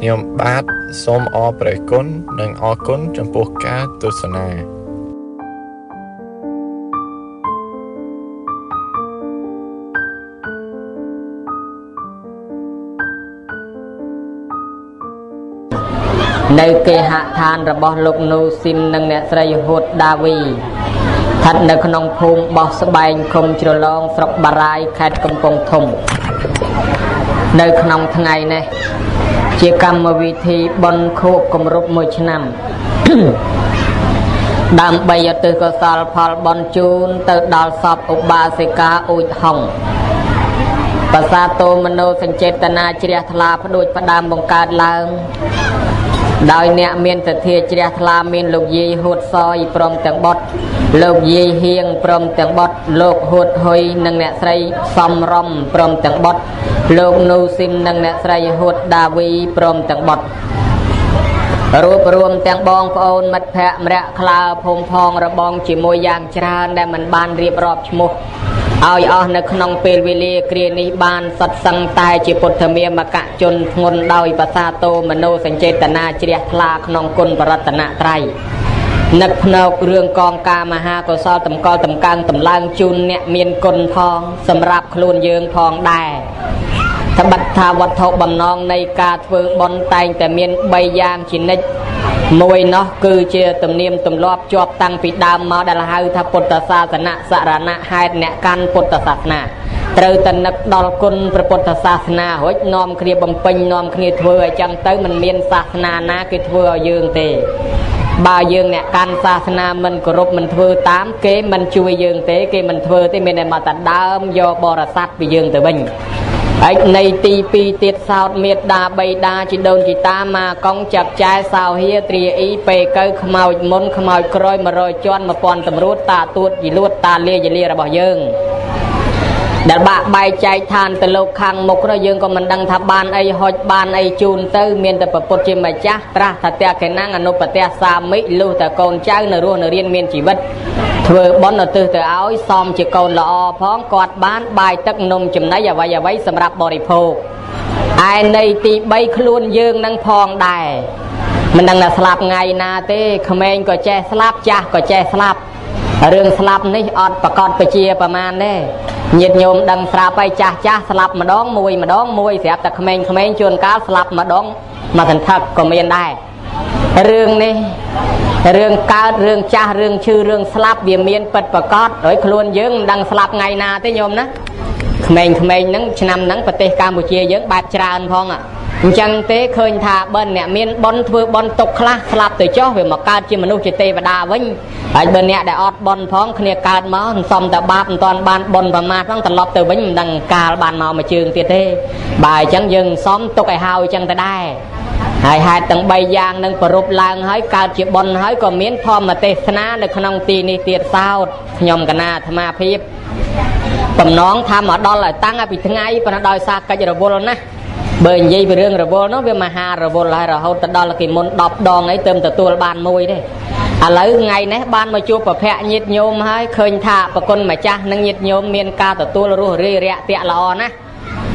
ខ្ញុំបាទសូមអរព្រះគុណនិងអរគុណចំពោះការទស្សនានៅគេហដ្ឋានរបស់លោកនូស៊ីននិងអ្នកស្រីហួតដាវីស្ថិតនៅក្នុងភូមិបោះស្បែងឃុំជ្រលងស្រុកបារាយខេត្តកំពង់ធំ នៅក្នុងថ្ងៃនេះ ជាកម្មវិធីបុណ្យខួបគម្រប់1ឆ្នាំដើម្បីឧទ្ទិសកុសលផលបុណ្យជូនទៅដល់សពឧបាសិកាអ៊ូចហុងបសាទោមនោសញ្ចេតនាជ្រះថ្លាផ្ដួចផ្ដើមបង្កើតឡើង ដោយអ្នកមានសទ្ធាជ្រះថ្លាមានលោកយាយហួតសយព្រមទាំងបុតលោកយាយហៀងព្រមទាំងបុតលោកហួតហ៊ុយនិងអ្នកស្រីសំរំព្រមទាំងបុតលោកនូស៊ីមនិងអ្នកស្រីហួតដាវីព្រមទាំងបុតរួបរวมទាំងបងប្អូនមិត្តភ័ក្តិម្រាក់ក្លើភូមិផងរបងជាមួយយ៉ាងច្រើនដែលមិនបានរៀបរាប់ឈ្មោះ ឲ្យអស់នៅក្នុងពេលវេលាគ្រានេះបានសត្វសឹងតែជាពុទ្ធមាមកជនធ្ងន់ដោយបសាទោមនោសញ្ចេតនាជ្រះថ្លាក្នុងគុណបរតនត្រ័យនឹកភ្នែករឿងកងការមហាកុសលតម្កល់តម្កើងតម្លើងជូនអ្នកមានគុណផងសម្រាប់ខ្លួនយើងផងដែរត្បិតថាវត្ថុបំណងនៃការធ្វើបុណ្យតែងតែមាន3យ៉ាងជានិច្ច មួយនោះគឺជាទំនៀមទម្លាប់ជាប់តាំងពីដើមមកដែលហៅថាពុទ្ធសាសនៈសរណៈហេតុអ្នកកាន់ពុទ្ធសាសនាត្រូវតែនឹកដល់គុណព្រះពុទ្ធសាសនារួចនាំគ្នាបំពេញនាំគ្នាធ្វើឲ្យចឹងទៅមិនមានសាសនាណាគេធ្វើឲ្យយើងទេបើយើងអ្នកកាន់សាសនាមិនគោរពមិនធ្វើតាមគេមិនជួយយើងទេគេមិនធ្វើទេមានតែមកតែដើមយកបរិស័ទពីយើងទៅវិញ ហើយនៃទី2ទៀតសោតមេដាបៃតាជីដូនជីតាមកកងចាក់ចែសោហៀត្រាអ៊ីពេកៅខ្មោចមុនខ្មោចក្រោយ100ជាន់1000តម្រួតតាទួតយលួតតាលាយលារបស់យើងដែលបាក់បែកចែកឋានទៅលោកខាងមុខនោះយើងក៏មិនដឹងថាបានអីហុចបានអីជូនទៅមានតែប្រពុតជាម្ចាស់ត្រាស់ថាតេកេណាំងអនុបតេសាមិលុះតែកូនចៅនៅរស់នៅរៀនមានជីវិត ធ្វើបុណ្យឧទ្ទិសទៅឲ្យសមជាកូនល្អផងគាត់បានបាយទឹកនំចំណីអ្វីអ្វីសម្រាប់បរិភោគឯនៃទី3ខ្លួនយើងនឹងផងដែរមិនដឹងថាស្លាប់ថ្ងៃណាទេក្មេងក៏ចេះស្លាប់ចាស់ក៏ចេះស្លាប់រឿងស្លាប់នេះអត់ប្រកបពជាប្រមាណទេញាតិញោមដឹងស្រាប់ហើយចាស់ចាស់ស្លាប់ម្ដងមួយម្ដងមួយស្រាប់តែក្មេងក្មេងជួនកាលស្លាប់ម្ដងមកសន្ធឹកក៏មានដែររឿងនេះ រឿងកើតរឿងចាស់រឿងឈឺរឿងស្លាប់វាមានពិតប្រកបដោយខ្លួនយើងមិនដឹងស្លាប់ថ្ងៃណាទេញោមណាក្មេងៗហ្នឹងឆ្នាំហ្នឹងប្រទេសកម្ពុជាយើងបែបច្រើនផងអញ្ចឹងទេឃើញថាបើអ្នកមានប៉ុនធ្វើប៉ុនຕົកខ្លះស្លាប់ទៅចុះវាមកកើតជាមនុស្សជាទេវតាវិញហើយបើអ្នកដែលអត់ប៉ុនផងគ្នាកើតមកមិនសមតែបាបមិនតាន់បានប៉ុនប្រមាថផងត្រឡប់ទៅវិញមិនដឹងកាលបានមកមួយជើងទៀតទេបើអញ្ចឹងយើងសមទុកឲ្យហើយអញ្ចឹងទៅដែរ ហើយហេតុទាំង3យ៉ាងនឹងប្រពឡើងហើយកើតជាប៉ុនហើយក៏មានធម្មទេសនានៅក្នុងទីនេះទៀតសោតខ្ញុំកណាអាត្មាភាពបំណងថាមកដល់ឲ្យតាំងពីថ្ងៃប៉ុន្តែដោយសារកិច្ចរវល់ណាស់បើនិយាយពីរឿងរវល់នោះវាមហារវល់ហើយរហូតទៅដល់គេមុន10ដងអីទៅទទួលបានមួយទេឥឡូវថ្ងៃនេះបានមកជួបប្រភពញាតញោមហើយឃើញថាប្រគុណម្ចាស់និងញាតញោមមានការទទួលរស់រាយរាក់ទាក់ល្អណាស់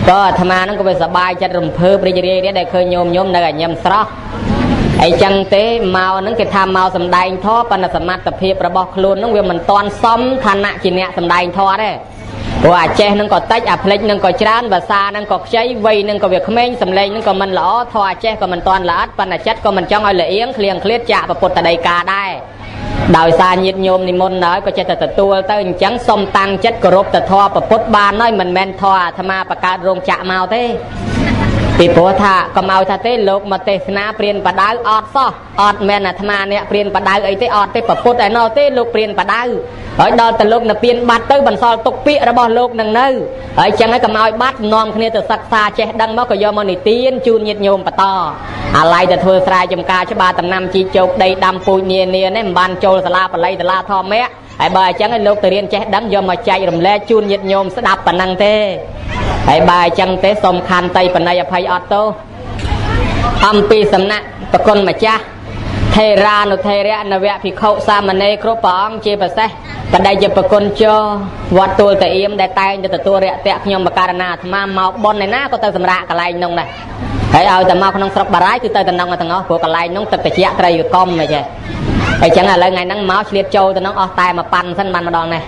ក៏អាត្មាហ្នឹងក៏វាសប្បាយចិត្តរំភើបរីករាយដែរឃើញញោមញោមនៅតែញឹមស្រស់អីចឹងទេមកហ្នឹងគេថាមកសំដែងធម៌ប៉ុន្តែសមត្ថភាពរបស់ខ្លួនហ្នឹងវាមិនតាន់សមឋានៈជាអ្នកសំដែងធម៌ទេព្រោះអាចេះនឹងក៏តិចអាភ្លេចនឹងក៏ច្រើនភាសានឹងក៏ខ្ចីវ័យនឹងក៏វាក្មេងសំឡេងនឹងក៏មិនល្អធម៌អាចេះក៏មិនតាន់ល្អិតប៉ុន្តែចិត្តក៏មិនចង់ឲ្យលៀងក្លៀងឃ្លាតចាក់ពុទ្ធដីកាដែរ ដោយសារញាតញោមនិមន្តហើយក៏ចិត្តតែទទួលទៅអញ្ចឹងសុំតាំងចិត្តគោរពទៅធម៌ពុទ្ធបានហើយមិនមែនធម៌អាត្មាបកើតរោងចក្រមកទេ ពីព្រោះថាកុំឲ្យថាទេលោកមកទេសនាព្រានបដៅអត់សោះអត់មែនអាត្មាអ្នកព្រានបដៅអីទេអត់ទេប្រពុតឯណោះទេលោកព្រានបដៅហើយដល់ទៅលោកនៅពៀនបាត់ទៅបន្សល់ទុកពាក្យរបស់លោកនឹងនៅហើយចឹងហើយកុំឲ្យបាត់នាំគ្នាទៅសិក្សាចេះដឹងមកក៏យកមកនិទានជូនញាតិញោមបន្តអាឡ័យទៅធ្វើស្រែចំការច្បារតំណាំជីជោគដីដាំពូជនានានេះមិនបានចូលសាលាបល័យសាលាធម្មៈហើយបើអញ្ចឹងឲ្យលោកទៅរៀនចេះដឹងយកមកចែករំលែកជូនញាតិញោមស្ដាប់ប៉ុណ្ណឹងទេ ហើយបើអញ្ចឹងទេសូមខន្តីបណៃអភ័យអត់ទោសអំពីសំណាក់ប្រគុណម្ចាស់ថេរានុថេរៈនវៈភិក្ខុសាមណេរគ្រប់ព្រះអង្គជាប្រសេះបដិជាប្រគុណចោវត្តទូលតាអៀមដែលតែងទៅទទួលរយៈខ្ញុំបករណាអាត្មាមកប៉ុនឯណាក៏ទៅសម្រាប់កន្លែងនោះដែរហើយឲ្យតែមកក្នុងស្រុកបារាយគឺទៅតំណងទាំងអស់ព្រោះកន្លែងនោះទឹកត្រជាក់ត្រីវាកុំអីចេះហើយចឹងឥឡូវថ្ងៃហ្នឹងមកឆ្លៀតចូលទៅនោះអស់តែមួយប៉ាន់សិនបានម្ដងនេះ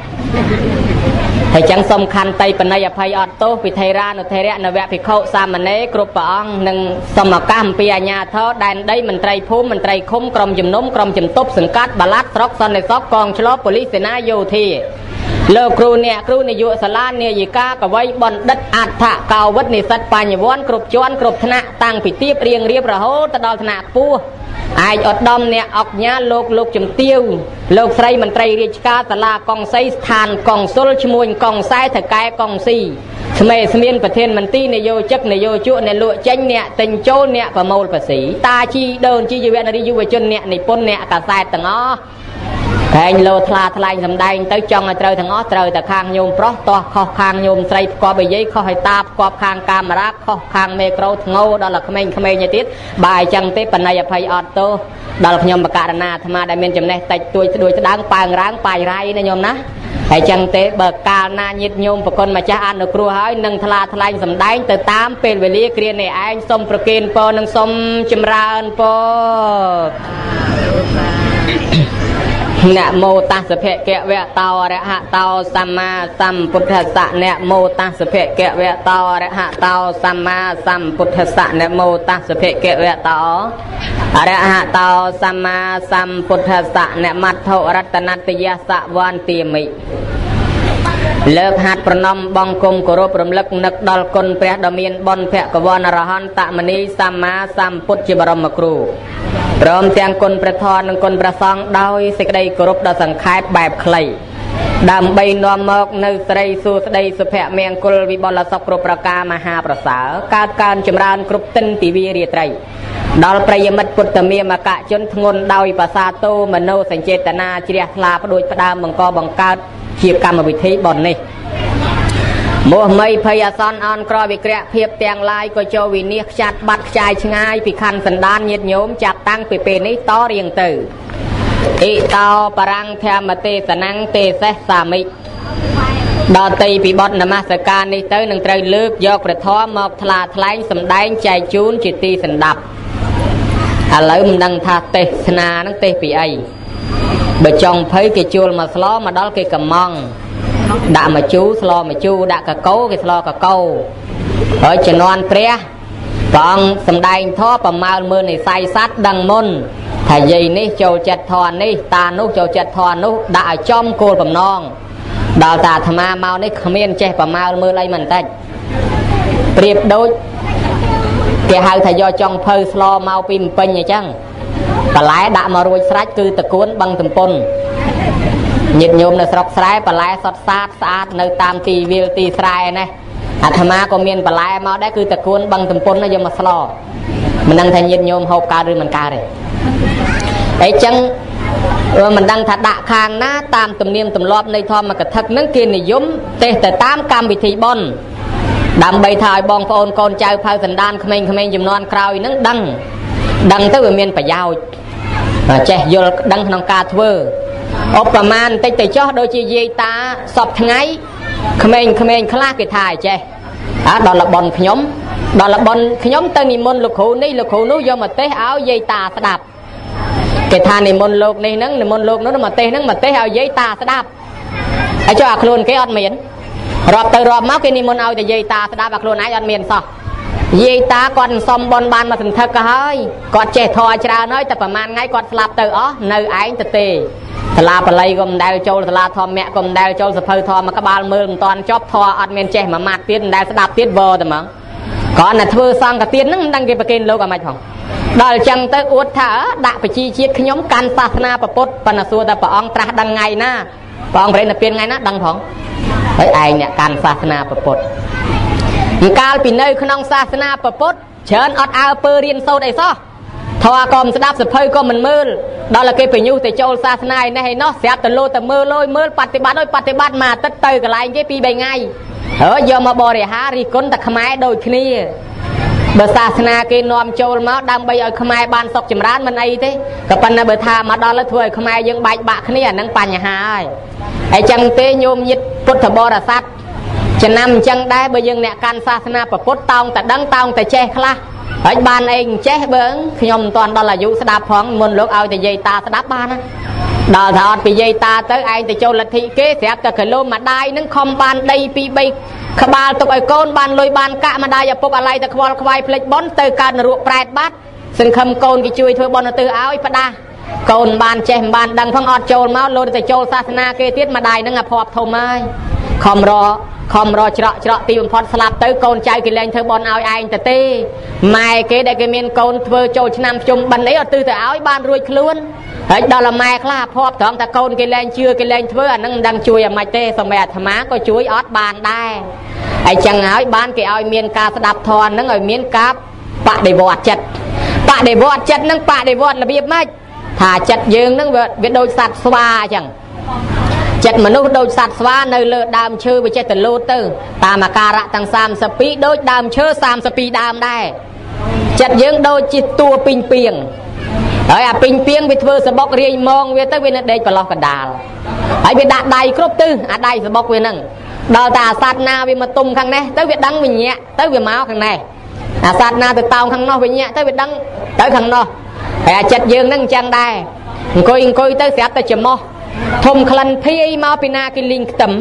ហើយចឹងសំខាន់តៃបណៃអភ័យអត់ទោសពិធេរានុធេរៈនវៈភិក្ខុសាមណេរគ្រប់ព្រះអង្គនិងសូមឱកាសអំពីអាជ្ញាធរដែនដីមន្ត្រីភូមិមន្ត្រីឃុំក្រុមជំនុំក្រុមជំទប់សង្កាត់បាឡាត់ស្រុកសន្តិសុខកងឆ្លបប៉ូលីសសេនាយោធាលោកគ្រូអ្នកគ្រូនាយកសាលានាយិកាកវីបណ្ឌិតអដ្ឋកោវិតនិស្សិតបញ្ញវន្តគ្រប់ជាន់គ្រប់ថ្នាក់តាំងពីទៀបរៀងរៀបរហូតទៅដល់ថ្នាក់ខ្ពស់ ឯកឧត្តមអ្នកអង្គញាលោកលោកជំទាវលោកស្រីមន្ត្រីរាជការសាលាកងសីស្ថានកងសុលឈ្មួញកងសែថកែកងស៊ីស្មេស្មៀនប្រធានមន្ត្រីនយោជកនយោជកអ្នកលក់ចេញអ្នកទិញចូលអ្នកប្រមូលភាសីតាជីដូនជីវនារីយុវជនអ្នកនិពន្ធអ្នកកាសែតទាំងអស់ តែងលោថ្លាថ្លែងសម្ដែងទៅចង់ឲ្យត្រូវទាំងអស់ត្រូវតែខាងញោមប្រុសតោះខុសខាងញោមស្រីផ្គប់ឲ្យយាយខុសឲ្យតាផ្គប់ខាងកាមេរ៉ាខុសខាងមេក្រូធ្ងោដល់ក្មេងៗឯទៀតបើអញ្ចឹងទេបណៃអភ័យអត់ទោសដល់ខ្ញុំបករណាអាត្មាដែលមានចំណេះតិចតួចស្ដួយស្ដាងប៉ើងរាងប៉ាយរៃណាញោមណាហើយចឹងទេបើកាលណាញាតញោមប្រគុណម្ចាស់អនុគ្រោះហើយនឹងថ្លាថ្លែងសម្ដែងទៅតាមពេលវេលាគ្រានេះឯងសូមប្រគេនពរនិងសូមចម្រើនពរ នមោតស្សភគវៈតោអរហតោសម្មាសម្ពុទ្ធស្សៈនមោតស្សភគវៈតោអរហតោសម្មាសម្ពុទ្ធស្សៈនមោតស្សភគវៈតោអរហតោសម្មាសម្ពុទ្ធស្សៈនមត្ថុរតនតយសវន្តិមិ លើកហាត់ប្រណំបងគុំគោរពរំលឹកនឹកដល់គុណព្រះដ៏មានបុណ្យភគវនរហន្តមនីសម្មាសម្ពុទ្ធជាបរមគ្រូព្រមទាំងគុណព្រះធម៌និងគុណព្រះសង្ឃដោយសេចក្តីគោរពដ៏សង្ខេបបែបខ្លីដើម្បីនាំមកនៅស្រីសួស្តីសុភមង្គលវិបុលសុខគ្រប់ប្រការមហាប្រសើរកើតកើនចម្រើនគ្រប់ទិនទិវារាត្រីដល់ប្រិយមិត្តពុទ្ធមាមកៈជនធ្ងន់ដោយភាសាតោមโนសញ្ចេតនាជ្រះថ្លាផ្ដួចផ្ដើមបង្កបង្កើត ជាកម្មវិធីបននេះមោះមីភ័យអសន្នអនក្រវិក្រៈភាពទាំងឡាយក៏ចូលវិនិច្ឆ័យខ្ចាត់បាត់ខ្ចាយឆ្ងាយពីខណ្ឌសណ្ដានញាតញោមចាប់តាំងពីពេលនេះតរៀងទៅអ៊ីតោបរាំងធម្មទេសនាំងទេសេះសាមិដល់ទីពីបទនមស្ការនេះទៅនឹងត្រូវលើកយកព្រះធម៌មកថ្លាថ្លែងសម្ដែងចែកជូនជាទីសន្តាប់ឥឡូវមិនដឹងថាទេសនានឹងទេសពីអី បើចង់ភ័យគេជួលមកស្លមកដល់គេកំងដាក់មកជូស្លមកជូដាក់កកោគេស្លកកោហើយជំនាន់ព្រះព្រះអង្គសំដែងធម៌ប្រមាលមើលនិស័យសัตว์ដឹងមុនថាយាយនេះចូលចិត្តធម៌នេះតានោះចូលចិត្តធម៌នោះដាក់ឲ្យចំគោលបំណងដល់តាអាត្មាមកនេះគ្មានចេះប្រមាលមើលអីមិនតិចប្រៀបដូចគេហៅថាយកចង់ភៅស្លមកពីម្ពិញអញ្ចឹង បន្លែដាក់មករួចស្រេចគឺតកួនបឹងតំពុនញាតិញោមនៅស្រុកស្រែបន្លែសុតសាតស្អាតនៅតាមទីវាលទីស្រែណាអាត្មាក៏មានបន្លែមកដែរគឺតកួនបឹងតំពុនយកមកស្លមិនដឹងថាញាតិញោមហូបកើតឬមិនកើតទេអីចឹងមិនដឹងថាដាក់ខាងណាតាមទំនៀមទម្លាប់នៃធម្មកថានឹងគេនិយមទេសទៅតាមកម្មវិធីបុណ្យដើម្បីថាឲ្យបងប្អូនកូនចៅផៅសន្តានក្មេងៗចំនួនក្រោយនឹងដឹង ដឹងទៅវាមានប្រយោជន៍ចេះយល់ដឹងក្នុងការធ្វើឧបមាបន្តិចទៅចោះដូចជាយាយតាសពថ្ងៃក្មេងក្មេងខ្លះគេថាឲ្យចេះអាដល់លបនខ្ញុំដល់លបនខ្ញុំទៅនិមន្តលោកគ្រូនេះលោកគ្រូនោះយកមកទេសឲ្យយាយតាស្ដាប់គេថានិមន្តលោកនេះហ្នឹងនិមន្តលោកនោះមកទេសហ្នឹងមកទេសឲ្យយាយតាស្ដាប់ហើយចុះអាខ្លួនគេអត់មានរាប់ទៅរាប់មកគេនិមន្តឲ្យតែយាយតាស្ដាប់អាខ្លួនឯងអត់មានសោះ យាយតាគាត់សំបនបានមកសន្ធឹកក៏ហើយគាត់ចេះធေါ်ច្រើនហើយតែប្រហែលថ្ងៃគាត់ស្លាប់ទៅអស់នៅឯងទៅទេសាលាបល័យក៏មិនដែលចូលសាលាធម្មៈក៏មិនដែលចូលសភៅធម៌មកក្បាលមើលមិនតាន់ចប់ធម៌អត់មានចេះមួយម៉ាត់ទៀតមិនដែលស្ដាប់ទៀតវតែហ្មងគ្រាន់តែធ្វើសង្កទៀតហ្នឹងមិនដឹងគេប្រគេនលោកអាម៉េចផងដល់អញ្ចឹងទៅអួតថាដាក់ប្រជាជាតិខ្ញុំកាន់សាសនាពុទ្ធប៉ុន្តែសួរតែព្រះអង្គត្រាស់ដឹងថ្ងៃណាព្រះអង្គប្រេណពៀនថ្ងៃណាដឹងផងហើយឯងអ្នកកាន់សាសនាពុទ្ធ កាលពីនៅក្នុងសាសនាពុទ្ធច្រើនអត់អើពើរៀនសូត្រអីសោះធម៌ក៏មិនស្ដាប់សភៅក៏មិនមើលដល់តែគេបញ្ញុះទៅចូលសាសនាឯនេះឯណោះស្រាប់តែលោទៅមើលលយមើលបប្រតិបត្តិឲ្យបប្រតិបត្តិមួយអាទិត្យទៅកន្លែងគេពីរបីថ្ងៃហើយយកមកបរិហារិះគន់តែខ្មែរដូចគ្នាបើសាសនាគេនាំចូលមកដើម្បីឲ្យខ្មែរបានសុខចម្រើនមិនអីទេក៏ប៉ុន្តែបើថាមកដល់ទៅធ្វើឲ្យខ្មែរយើងបែកបាក់គ្នាអានឹងបញ្ហាហើយហើយចឹងទេញោមញាតពុទ្ធបរិស័ទ ចំណាំអញ្ចឹងដែរបើយើងអ្នកកាន់សាសនាពុទ្ធតោងតែដឹងតោងតែចេះខ្លះហើយបានអីចេះបើខ្ញុំមិនទាន់ដល់អាយុស្ដាប់ផងមុនលោកឲ្យតែយាយតាស្ដាប់បានណាដល់ថាអត់ពីយាយតាទៅឯងទៅចូលលទ្ធិគេស្រាប់តែគីឡូម្ដាយនឹងខំបានដីពី3ក្បាលទុកឲ្យកូនបានលុយបានកាក់ម្ដាយឪពុកអាឡ័យទៅខ្វល់ខ្វាយភ្លេចបន់ទៅកើតនរកប្រែតបាត់សង្ឃឹមកូនគេជួយធ្វើបន់ទៅឲ្យផ្ដាស់កូនបានចេះមិនបានដឹងផងអត់ចូលមកលោទៅចូលសាសនាគេទៀតម្ដាយនឹងអាភ័ព្វធំហើយ ខំរខំរច្រកច្រកទីបំផុតស្លាប់ទៅកូនចៅគេលែងធ្វើបន់ឲ្យឯងទៅទេម៉ែគេដែលគេមានកូនធ្វើចូលឆ្នាំជុំបិណ្ឌអីអត់ទិសទៅឲ្យបានរួចខ្លួនហើយដល់ម៉ែខ្លះភ័ព្វត្រង់តែកូនគេលែងជឿគេលែងធ្វើអានឹងមិនដឹងជួយអាម៉េចទេសម្រាប់អាត្មាក៏ជួយអត់បានដែរហើយចឹងហើយបានគេឲ្យមានការស្ដាប់ធម៌នឹងឲ្យមានការបដិវត្តចិត្តបដិវត្តចិត្តនឹងបដិវត្តរបៀបម៉េចថាចិត្តយើងនឹងវាដូចសត្វស្វាអញ្ចឹង ចិត្តមនុស្សដូចសត្វស្វានៅលើដើមឈើវាចេះតែលោតទៅតាមអាការៈទាំង32ដូចដើមឈើ32ដើមដែរចិត្តយើងដូចជាតួពីងពីងហើយអាពីងពីងវាធ្វើសបុករាយមងវាទៅវានៅដេកប្រឡោះកដាលហើយវាដាក់ដៃគ្រប់ទិសអាដៃសបុកវានឹងដល់តែអាសត្វណាវាមកទុំខាងនេះទៅវាដឹងវាញាក់ទៅវាមកខាងនេះអាសត្វណាទៅតោងខាងនោះវាញាក់ទៅវាដឹងទៅខាងនោះហើយអាចិត្តយើងនឹងអញ្ចឹងដែរអង្គុយអង្គុយទៅស្រាប់តែច្រមុះ ធំក្លិនភាយមកពីណាគេលីងខ្ទឹម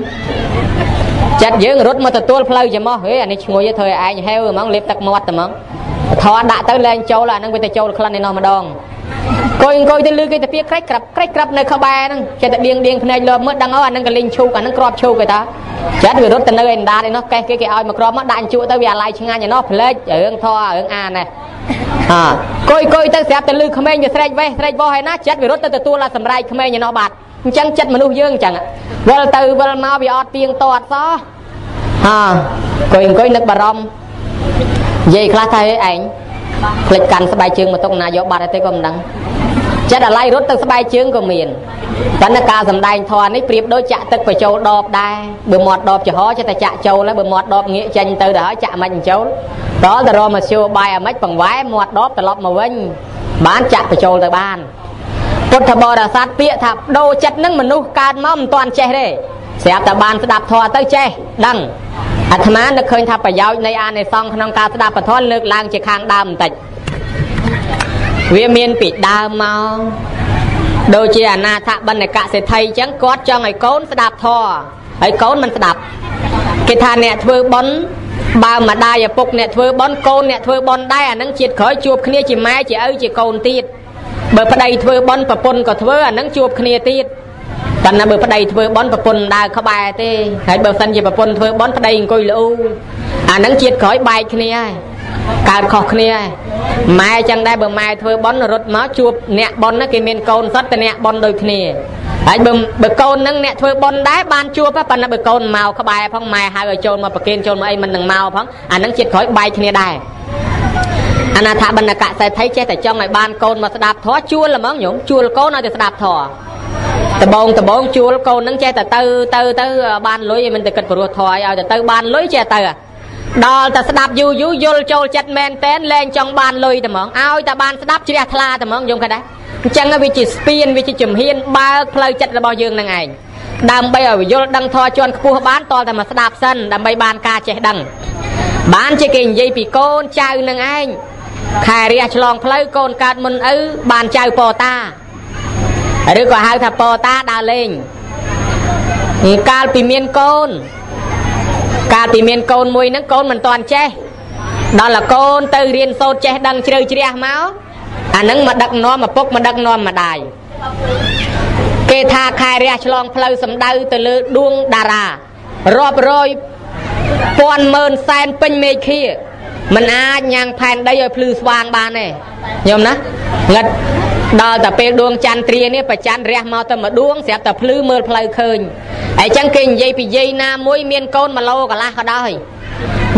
ចិត្តយើងរត់មកទទួលផ្លូវច្រមុះហេអានេះឈ្ងុយធ្វើឲ្យឯងហេវហ្មងលេបទឹកមាត់តែហ្មងធေါ်ដាក់ទៅលែងចូលអានឹងវាទៅចូលក្លិនឯនោះម្ដងអង្គុយអង្គុយទៅលឺគេទៅពីក្រេចក្រាប់ក្រេចក្រាប់នៅក្បែរហ្នឹងចេះតែដៀងដៀងភ្នែកលើមើលដឹងអូអានឹងកលីងឈូកអានឹងក្របឈូកគេតាចិត្តវារត់ទៅនៅឯណ្ដាតឯនោះកេះគេគេឲ្យមកក្របមកដាក់ជក់ទៅវាអាឡ័យឆ្ងាញ់ឯនោះផ្លេចរឿងធေါ်រឿងអាណេះអើកុយកុយទៅស្រាប់តែលឺក្មេងវាស្រែកវេះស្រែកវោះឯណាចិត្តវារត់ទៅទទួលអាសម្រែកក្មេងឯនោះបាត់ អញ្ចឹងចិត្តមនុស្សយើងអញ្ចឹងវិលទៅវិលមកវាអត់ទៀងទាត់សោះអើកុយអង្គុយនឹកបារម្ភនិយាយខ្លះថាឯងផ្លិចកាន់ស្បែកជើងមកទុកណាយកបាត់ទេក៏មិនដឹងចិត្តអាឡ័យរត់ទៅស្បែកជើងក៏មានប៉ុន្តែការសំដែងធម៌នេះប្រៀបដូចចាក់ទឹកបញ្ចូលដបដែរបើមាត់ដបចំហចិត្តតែចាក់ចូលហើយបើមាត់ដបងាកចេញទៅទៅហើយចាក់មិនបញ្ចូលដល់ទៅរមធ្យោបាយអាម៉េចបង្វែមាត់ដបត្រឡប់មកវិញបានចាក់បញ្ចូលទៅបាន ពុទ្ធបរិស័ទពាក្យថាដូរចិត្តនឹងមនុស្សកើតមកមិនទាន់ចេះទេស្រាប់តែបានស្ដាប់ធម៌ទៅចេះដឹងអាត្មានឹកឃើញថាប្រយោជន៍នៃអានិសង្ឃក្នុងការស្ដាប់ពធលើកឡើងជាខាងដើមបន្តិចវាមានពីដើមមកដូចជាអនាថបណ្ឌកសេដ្ឋីអញ្ចឹងគាត់ចង់ឲ្យកូនស្ដាប់ធម៌ហើយកូនមិនស្ដាប់គេថាអ្នកធ្វើបុណ្យបើម្ដាយឪពុកអ្នកធ្វើបុណ្យកូនអ្នកធ្វើបុណ្យដែរអានឹងជាតិក្រោយជួបគ្នាជាម៉ែជាឪជាកូនទៀត បើប្តីធ្វើបុណ្យប្រពន្ធក៏ធ្វើអានឹងជួបគ្នាទៀតប៉ុន្តែបើប្តីធ្វើបន់ប្រពន្ធដើរក្បែរទេហើយបើសិនជាប្រពន្ធធ្វើបន់ប្តីអង្គុយលូអានឹងជាតិក្រោយបែកគ្នាហើយកើតខុសគ្នាហើយម៉ែចឹងដែរបើម៉ែធ្វើបន់រត់មកជួបអ្នកបន់គេមានកូនសត្វតែអ្នកបន់ដូចគ្នាហើយបើបើកូននឹងអ្នកធ្វើបន់ដែរបានជួបប៉ុន្តែបើកូនមកក្បែរផងម៉ែហៅឲ្យចូលមកប្រគិនចូលមកអីមិននឹងមកផងអានឹងជាតិក្រោយបែកគ្នាដែរ អនាថាបណ្ឌកសេដ្ឋីចេះតែចង់ឲ្យបានកូនមកស្ដាប់ធម៌ជួលហ្មងញោមជួលកូនឲ្យទៅស្ដាប់ធម៌ដបងដបងជួលកូននឹងចេះតែទៅទៅទៅបានលុយឲ្យមិនទៅគិតព្រោះធွာឲ្យទៅទៅបានលុយចេះទៅដល់តែស្ដាប់យូរយូរយល់ចូលចិត្តមែនតែនលែងចង់បានលុយតែហ្មងឲ្យតែបានស្ដាប់ជ្រះថ្លាតែហ្មងយំឃើញដែរអញ្ចឹងវាជាស្ពានវាជាជំហានបើកផ្លូវចិត្តរបស់យើងនឹងឯងដើម្បីឲ្យយល់ដឹងធម៌ជាន់ខ្ពស់បានតតែមកស្ដាប់សិនដើម្បីបានការចេះដឹង បានជាគេនិយាយពីកូនចៅនឹងឯងខែរះឆ្លងផ្លូវកូនកើតមុនឪបានចៅពតាឬក៏ហៅថាប៉តាដើរលេងកាលពីមានកូន កាលពីមានកូនមួយហ្នឹងកូនមិនតាន់ចេះដល់តែកូនទៅរៀនសូត្រចេះដឹងជ្រៅជ្រះមកអាហ្នឹងមកដឹកនាំឪពុកមកដឹកនាំម្ដាយគេថាខែរះឆ្លងផ្លូវសំដៅទៅលើដួងតារារាប់រយ ពាន់ម៉ឺនសែនពេញមេឃាមិនអាចញ៉ាំងផែនដីឲ្យភ្លឺស្វាងបានទេញោមណាងឹតដល់តែពេលដួងចន្ទ្រានេះប្រច័នរះមកទៅមួយដួងស្រាប់តែភ្លឺមើលផ្លូវឃើញហើយចឹងគេនិយាយពីយាយណាមួយមានកូន1ឡូកន្លះក៏ដោយ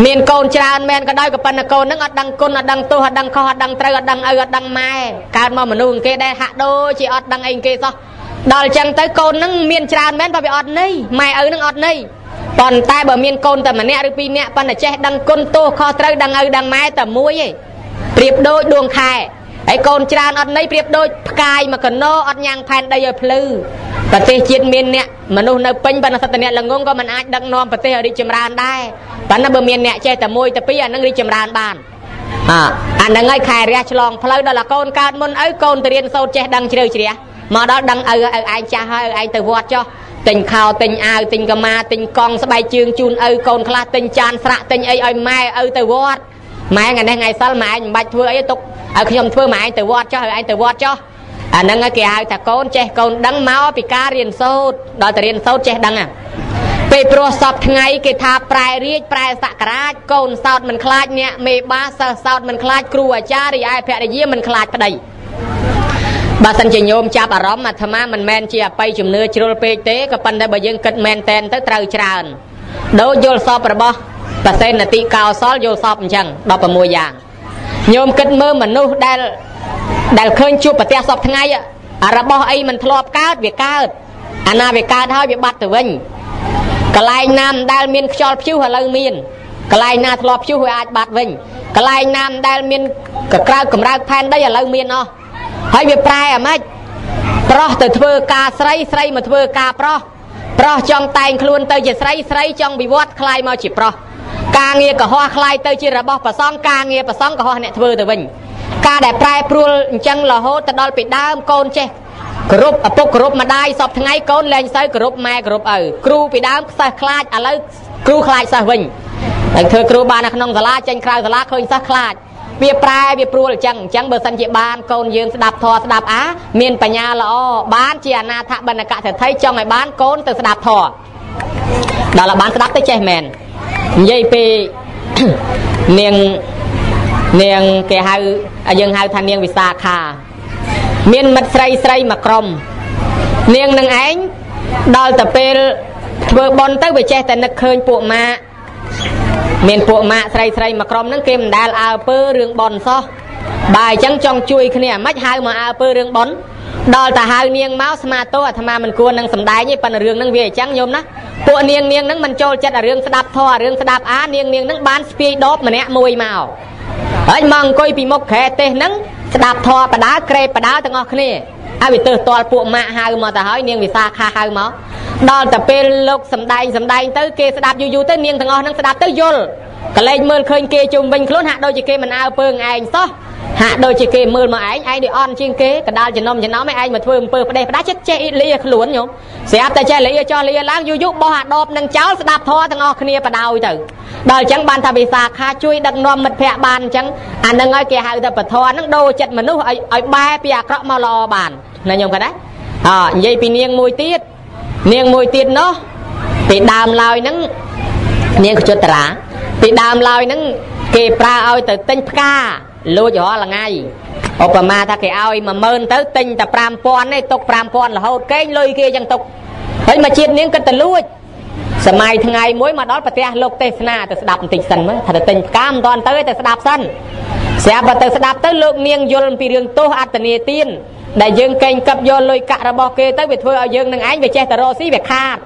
មានកូនច្រើនមែនក៏ដោយក៏ប៉ុន្តែកូននឹងអត់ដឹងគុណអត់ដឹងទោសអត់ដឹងខុសអត់ដឹងត្រូវអត់ដឹងឪអត់ដឹងម៉ែកើតមកមនុស្សគេដែរហាក់ដូចជាអត់ដឹងអីគេសោះដល់ចឹងទៅកូននឹងមានច្រើនមែនបើវាអត់ន័យម៉ែឪនឹងអត់ន័យ ប៉ុន្តែបើមានកូនតែម្នាក់ឬពីរនាក់ប៉ុន្តែចេះដឹងគុណទោសខុសត្រូវដឹងឪដឹងម៉ែតែមួយឯងប្រៀបដូចដួងខែហើយកូនច្រើនអត់ន័យប្រៀបដូចផ្កាយមកកណោអត់ញ៉ាំងផែនដីឲ្យភ្លឺប្រទេសជាតិមានអ្នកមនុស្សនៅពេញប៉ុន្តែសត្វអ្នកល្ងងក៏មិនអាចដឹកនាំប្រទេសឲ្យរីកចម្រើនដែរប៉ុន្តែបើមានអ្នកចេះតែមួយតែពីរអានឹងរីកចម្រើនបានអាអាហ្នឹងហើយខែរះឆ្លងផ្លូវដល់កូនកើតមុនឪកូនទៅរៀនសូត្រចេះដឹងជ្រៅជ្រះមកដល់ដឹងឪឪឯងចាស់ហើយឪឯងទៅវត្តចុះ ទិញខោទិញអាវទិញកាម៉ាទិញកង់ស្បែកជើងជូនឪកូនខ្លះទិញចានស្រាក់ទិញអីឲ្យម៉ែឪទៅវត្តម៉ែថ្ងៃនេះថ្ងៃសិលម៉ែឯងមិនបាច់ធ្វើអីទុកឲ្យខ្ញុំធ្វើម៉ែឯងទៅវត្តចុះឲ្យឯងទៅវត្តចុះអាហ្នឹងគេហៅថាកូនចេះកូនដឹងមកពីការរៀនសូត្រដល់តែរៀនសូត្រចេះដឹងហ្នឹងពេលព្រោះសពថ្ងៃគេថាប្រែរាជប្រែសក្ការៈកូនសោតមិនខ្លាចអ្នកមេបាសិស្សសោតមិនខ្លាចគ្រូអាចារ្យរីឯភរិយាមិនខ្លាចប្តី បើសិនជាញោមចាប់អារម្មណ៍អាត្មាមិនមែនជាអបិយជំនឿជ្រុលពេកទេក៏ប៉ុន្តែបើយើងគិតមែនតែនទៅត្រូវច្រើនដូចយល់សពរបស់ប្រសេននតិកោសលយល់សពអញ្ចឹង16យ៉ាងញោមគិតមើលមនុស្សដែលដែលឃើញជួបប្រទះសពថ្ងៃរបស់អីមិនធ្លាប់កើតវាកើតអាណាវាកើតហើយវាបាត់ទៅវិញកន្លែងណាមិនដែលមានខ្យល់ព្យុះឥឡូវមានកន្លែងណាធ្លាប់ព្យុះវាអាចបាត់វិញកន្លែងណាមិនដែលមានកក្រើកកម្រើកផែនដីឥឡូវមានអស់ ហើយវាប្រែអាម៉េចប្រុសទៅធ្វើការស្រីស្រីមកធ្វើការប្រុសប្រុសចង់តែងខ្លួនទៅជាស្រីស្រីចង់វិវត្តคลายមកជាប្រុសការងារកុហកคลายទៅជារបស់ប្រសងការងារប្រសងកុហកអ្នកធ្វើទៅវិញការដែលប្រែប្រួលអញ្ចឹងរហូតទៅដល់ពីដើមកូនចេះគ្រប់ឪពុកគ្រប់ម្ដាយសពថ្ងៃកូនលែងសូវគ្រប់ម៉ែគ្រប់ឪគ្រូពីដើមសិស្សខ្លាចឥឡូវគ្រូខ្លាចសិស្សវិញហើយធ្វើគ្រូបាននៅក្នុងសាលាចេញក្រៅសាលាឃើញសិស្សខ្លាច វាប្រែវាព្រួលអញ្ចឹងអញ្ចឹងបើសិនជាបានកូនយើងស្ដាប់ធម៌ស្ដាប់អាមានបញ្ញាល្អបានជាអនាថបណ្ឌកសិទ្ធិចង់ឲ្យបានកូនទៅស្ដាប់ធម៌ដល់ឲ្យបានស្ដាប់ទៅចេះមែននិយាយពីនាងនាងគេហៅយើងហៅថានាងវិសាខា មានមិត្តស្រីស្រីមួយក្រុម នាងនឹងឯងដល់ទៅពេលធ្វើបន់ទៅវាចេះតែនឹកឃើញពួកម៉ាក់ មានពួកម៉ាក់ស្រីស្រីមួយក្រុមហ្នឹងគេមិនដែលអើពើរឿងបន់សោះបើអញ្ចឹងចង់ជួយគ្នាមិនហៅមកអើពើរឿងបន់ដល់តែហៅនាងមកស្មាតោអាត្មាមិនគួរនឹងសំដែងទេប៉ុន្តែរឿងហ្នឹងវាអញ្ចឹងញោមណាពួកនាងនាងហ្នឹងមិនចូលចិត្តរឿងស្ដាប់ធម៌រឿងស្ដាប់អានាងនាងហ្នឹងបានស្ពាយដបម្នាក់មួយមកហើយមកអង្គុយពីមុខក្រែទេសហ្នឹងស្ដាប់ធម៌បដាក្រេបដាទាំងអស់គ្នា ហើយវាទៅតល់ពួកម៉ាក់ហៅមកទៅហើយនាងវិសាខាហៅមកដល់តែពេលលោកសំដែងសំដែងទៅគេស្ដាប់យូរយូរទៅនាងទាំងអស់ហ្នឹងស្ដាប់ទៅយល់កលែងមើលឃើញគេជុំវិញខ្លួនហាក់ដូចជាគេមិនអើពើងឯងសោះហាក់ដូចជាគេមើលមកឯងឯងដូចអន់ជាងគេកដាលចំណុំចំណោមឯងមកធ្វើអំពើផ្ដេសផ្ដាច់ចិត្តចេះលាខ្លួនញោមស្រាប់តែចេះលាចោះលាឡើងយូរយូរបោះអាដបនឹងចោលស្ដាប់ធម៌ទាំងអស់គ្នាបដ ாய் ទៅដល់អញ្ចឹងបានថាវិសាខាជួយដឹកនាំមិត្តភ័ក្តិបានអញ្ចឹងអានឹងឲ្យគេហៅថាពធហ្នឹងដូរចិត្តមនុស្សឲ្យឲ្យបែរពីអាក្រក់មកល្អបាន ណាញោមគាត់ណាអនិយាយពីនាងមួយទៀតនាងមួយទៀតនោះពីដើមឡើយហ្នឹងនាងកជុតរាពីដើមឡើយហ្នឹងគេប្រើឲ្យទៅទិញផ្កាលួចរាល់ថ្ងៃឧបមាថាគេឲ្យ10000ទៅទិញតែ5000ទេទុក5000រហូតកេងលុយគេចឹងទុកហើយមកជាតិនាងគិតទៅលួចសម័យថ្ងៃមួយមកដល់ប្រទេសលោកទេសនាទៅស្ដាប់បន្តិចសិនមើលថាទៅទិញផ្កាមិនតាន់ទៅទៅស្ដាប់សិនស្រាប់បើទៅស្ដាប់ទៅលោកនាងយល់ពីរឿងទោសអត្តនីទាន ដែលយើងកេងកឹបយកលុយកាក់របស់គេទៅវាធ្វើឲ្យយើងនឹងឯងវាចេះតែរកស៊ីវាខាត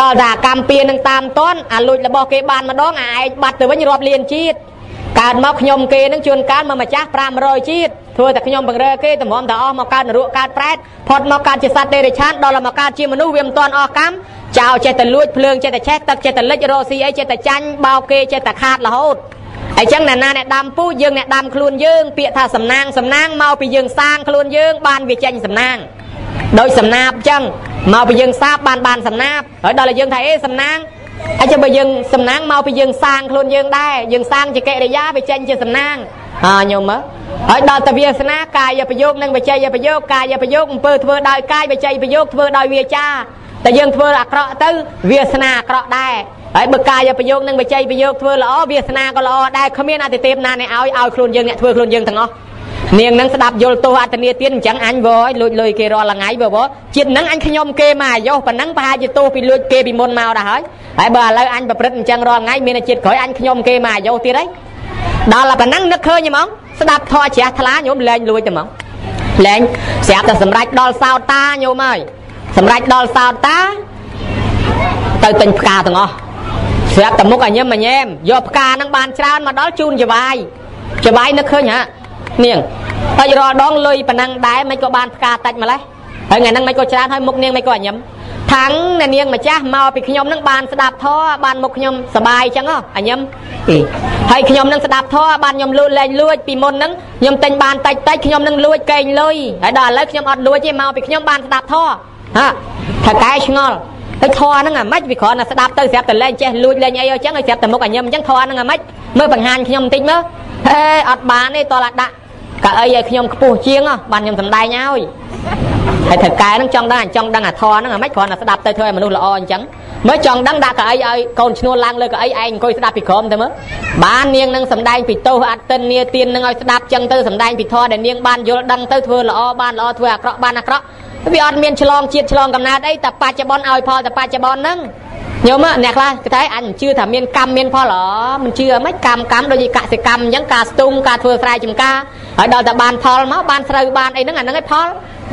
ដល់តែកម្មពៀនឹងតាមតន់អាលួចរបស់គេបានម្ដងអាឯងបាត់ទៅវិញរាប់លានជាតិកើតមកខ្ញុំគេនឹងជួនកាលមកម្ចាស់500ជាតិធ្វើតែខ្ញុំបង្រើគេតម្រាំតែអស់មកកើតនរកកើតប្រែតផុតមកកើតជាសត្វដេរឆានដល់មកកើតជាមនុស្សវាមិនទាន់អស់កម្មចោលចេះតែលួចភ្លើងចេះតែឆេះទឹកចេះតែលិចរស់ស៊ីអីចេះតែចាញ់បោកគេចេះតែខាតរហូត អញ្ចឹងអ្នកណាអ្នកដាំពូយើងអ្នកដាំខ្លួនយើង ពាក្យថាសំណាងសំណាងមកពីយើងសាងខ្លួនយើង បានវាចេញសំណាងដោយសំណាបអញ្ចឹងមកពីយើងសាបបានបានសំណាបហើយដល់តែយើងថាអេសំណាងអញ្ចឹងបើយើងសំណាងមកពីយើងសាងខ្លួនយើងដែរយើងសាងជាកិរិយាវាចេញជាសំណាងអើញោមមើលហើយដល់តែវាសនាកាយប្រយោគនិងវិច័យប្រយោគកាយប្រយោគអំពើធ្វើដោយកាយវិច័យប្រយោគធ្វើដោយវាចាតែយើងធ្វើអាក្រក់ទៅវាសនាអាក្រក់ដែរ ហើយបើកាយប្រយោគនិងវិច័យប្រយោគធ្វើល្អវាសនាក៏ល្អដែរគ្មានអតិទេពណាអ្នកឲ្យឲ្យខ្លួនយើងអ្នកធ្វើខ្លួនយើងទាំងអស់នាងនឹងស្ដាប់យល់ទោសអត្តនីទៀតអញ្ចឹងអញវើលួចលុយគេរាល់ថ្ងៃវើវើជាតិហ្នឹងអញខ្ញុំគេមកអាយុប៉ុណ្ណឹងប្រហែលជាទោសពីលួចគេពីមុនមកដែរហើយហើយបើឥឡូវអញប្រព្រឹត្តអញ្ចឹងរាល់ថ្ងៃមានជាតិក្រោយអញខ្ញុំគេមកអាយុទៀតហើយដល់តែប៉ុណ្ណឹងនឹកឃើញហ្មងស្ដាប់ធေါ်ជ្រះថ្លាញោមលែងលួចទៅហ្មងលែងស្រាប់តែសម្រេចដល់សោតតាញោមហើយសម្រេចដល់សោតតាទៅទិញផ្កាទាំងអស់ ស្រាប់តែមុខអញញឹមអញញែមយកផ្កាហ្នឹងបានច្រើនមកដល់ជូនចវាយចវាយនឹកឃើញហ่ะនាងបាច់រាល់ដងលុយប៉ុណ្ណឹងដែរមិនក៏បានផ្កាតិចម្លេះហើយថ្ងៃហ្នឹងមិនក៏ច្រើនហើយមុខនាងមិនក៏អញញឹមថាំងអ្នកនាងម្ចាស់មកពីខ្ញុំនឹងបានស្ដាប់ធေါ်បានមកខ្ញុំសបាយចឹងអញញឹមហើយខ្ញុំនឹងស្ដាប់ធေါ်បានខ្ញុំលួចលែងលួចពីមុនហ្នឹងខ្ញុំតែងបានតិចតិចខ្ញុំនឹងលួចកេងលុយហើយដល់ឥឡូវខ្ញុំអត់លួចទេមកពីខ្ញុំបានស្ដាប់ធေါ်ហ่ะថាកែឆ្ងល់ ហើយធរហ្នឹងអាម៉េចវាគ្រាន់តែស្ដាប់ទៅស្រាប់តែលែងចេះលួចលែងអីអញ្ចឹងហើយស្រាប់តែមុខអញញឹមអញ្ចឹងធរហ្នឹងអាម៉េចមើលបង្ហាញខ្ញុំបន្តិចមើលហេអត់បានទេតោះឡាដាក់កៅអីឲ្យខ្ញុំខ្ពស់ជាងបានខ្ញុំសំដែងឲ្យហើយថៅកែនឹងចង់ដឹងអញ្ចង់ដឹងអាធរហ្នឹងអាម៉េចគ្រាន់តែស្ដាប់ទៅធ្វើឲ្យមនុស្សល្អអញ្ចឹងមើលចង់ដឹងដាក់កៅអីឲ្យកូនឈ្នួលឡើងលើកៅអីឯងអង្គុយស្ដាប់ពីក្រោមទៅមើលបាននាងនឹងសំដែងពីទោសអតិននាទាននឹងឲ្យស្ដាប់ចឹងទៅសំដែងពីធរដែលនាងបានយល់ដឹងទៅធ្វើល្អបានល្អធ្វើអាក្រក់បានអាក្រក់ វាអត់មានឆ្លងជាតិឆ្លងកំណើតអីតែបច្ចុប្បន្នឲ្យផលតែបច្ចុប្បន្នហ្នឹងញោមអ្នកខ្លះគេថាអញជឿថាមានកម្មមានផលអមិនជឿមិនកម្មកម្មដូចជាកសិកម្មអញ្ចឹងការស្ទូងការធ្វើស្រែចម្ការហើយដល់តែបានផលមកបានស្រូវបានអីហ្នឹងអាហ្នឹងឯងផល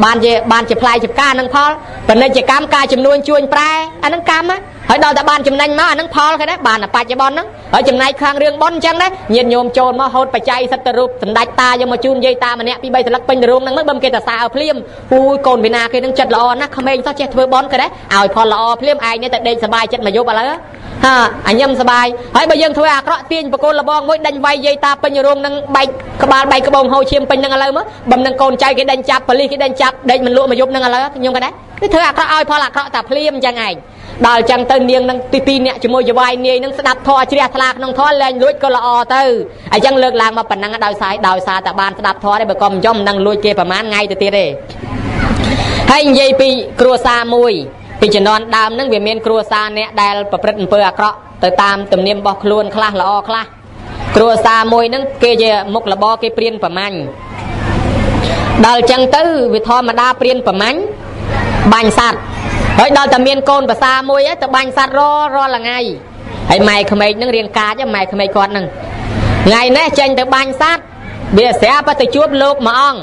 បានជាបានជាផ្លែជាផ្កានឹងផលពាណិជ្ជកម្មការចំនួនជួញប្រែអានឹងកម្មហើយដល់តែបានចំណេញមកអានឹងផលគេដែរបានបច្ចុប្បន្នហ្នឹងហើយចំណាយខាងរឿងប៉ុនអញ្ចឹងដែរញាតញោមចូលមកហូតបច្ច័យសិទ្ធិរូបសម្ដេចតាយកមកជូនយាយតាម្នាក់ពីរបីសន្លឹកពេញរោងហ្នឹងមកបើគេតែសាអើភ្លាមអូយកូនវិណាគេនឹងចិត្តល្អណាស់ក្មេងសោះចេះធ្វើប៉ុនគេដែរឲ្យផលល្អភ្លាមឯងនេះតែដេកសុបាយចិត្តមកយប់ឥឡូវ ហាអញញឹមសបាយហើយបើយើងធ្វើអាក្រក់ទាញបកូនលបងមួយដេញវាយយាយតាពេញរោងនឹងបែកក្បាលបែកក្បងហូរឈាមពេញនឹងឥឡូវមើលបំនឹងកូនចៅគេដេញចាប់ប៉លីសគេដេញចាប់ដេញមិនលក់មកយប់នឹងឥឡូវខ្ញុំក៏ដែរគឺធ្វើអាក្រក់ឲ្យផលអាក្រក់តែភ្លាមអញ្ចឹងឯងដល់អញ្ចឹងទៅនាងនឹងទីទីអ្នកជាមួយយវាយនាយនឹងស្ដាប់ធម៌ជ្រះថ្លាក្នុងធម៌លែងលួចក៏ល្អទៅអញ្ចឹងលើកឡើងមកប៉ុណ្ណឹងដោយសារដោយសារតែបានស្ដាប់ធម៌ទេបើក៏មិនចំមិននឹងលួចគេប្រហែលថ្ងៃទៅទៀតទេហើយនិយាយពីគ្រួសារមួយ ពីជំនាន់ដើមហ្នឹងវាមានគ្រួសារអ្នកដែលប្រព្រឹត្តអំពើអាក្រក់ទៅតាមទំនៀមរបស់ខ្លួនខ្លះល្អខ្លះគ្រួសារមួយហ្នឹងគេជាមុខរបរគេព្រៀនប្រមាញ់ដល់អញ្ចឹងទៅវាធម្មតាព្រៀនប្រមាញ់បាញ់សត្វហើយដល់តែមានកូនប្រសាមួយទៅបាញ់សត្វររាល់ថ្ងៃហើយម៉ែក្មេកហ្នឹងរៀងកាចម៉ែក្មេកគាត់ហ្នឹងថ្ងៃនេះចេញទៅបាញ់សត្វវាស្រាប់ទៅជួបលោកមួយអង្គ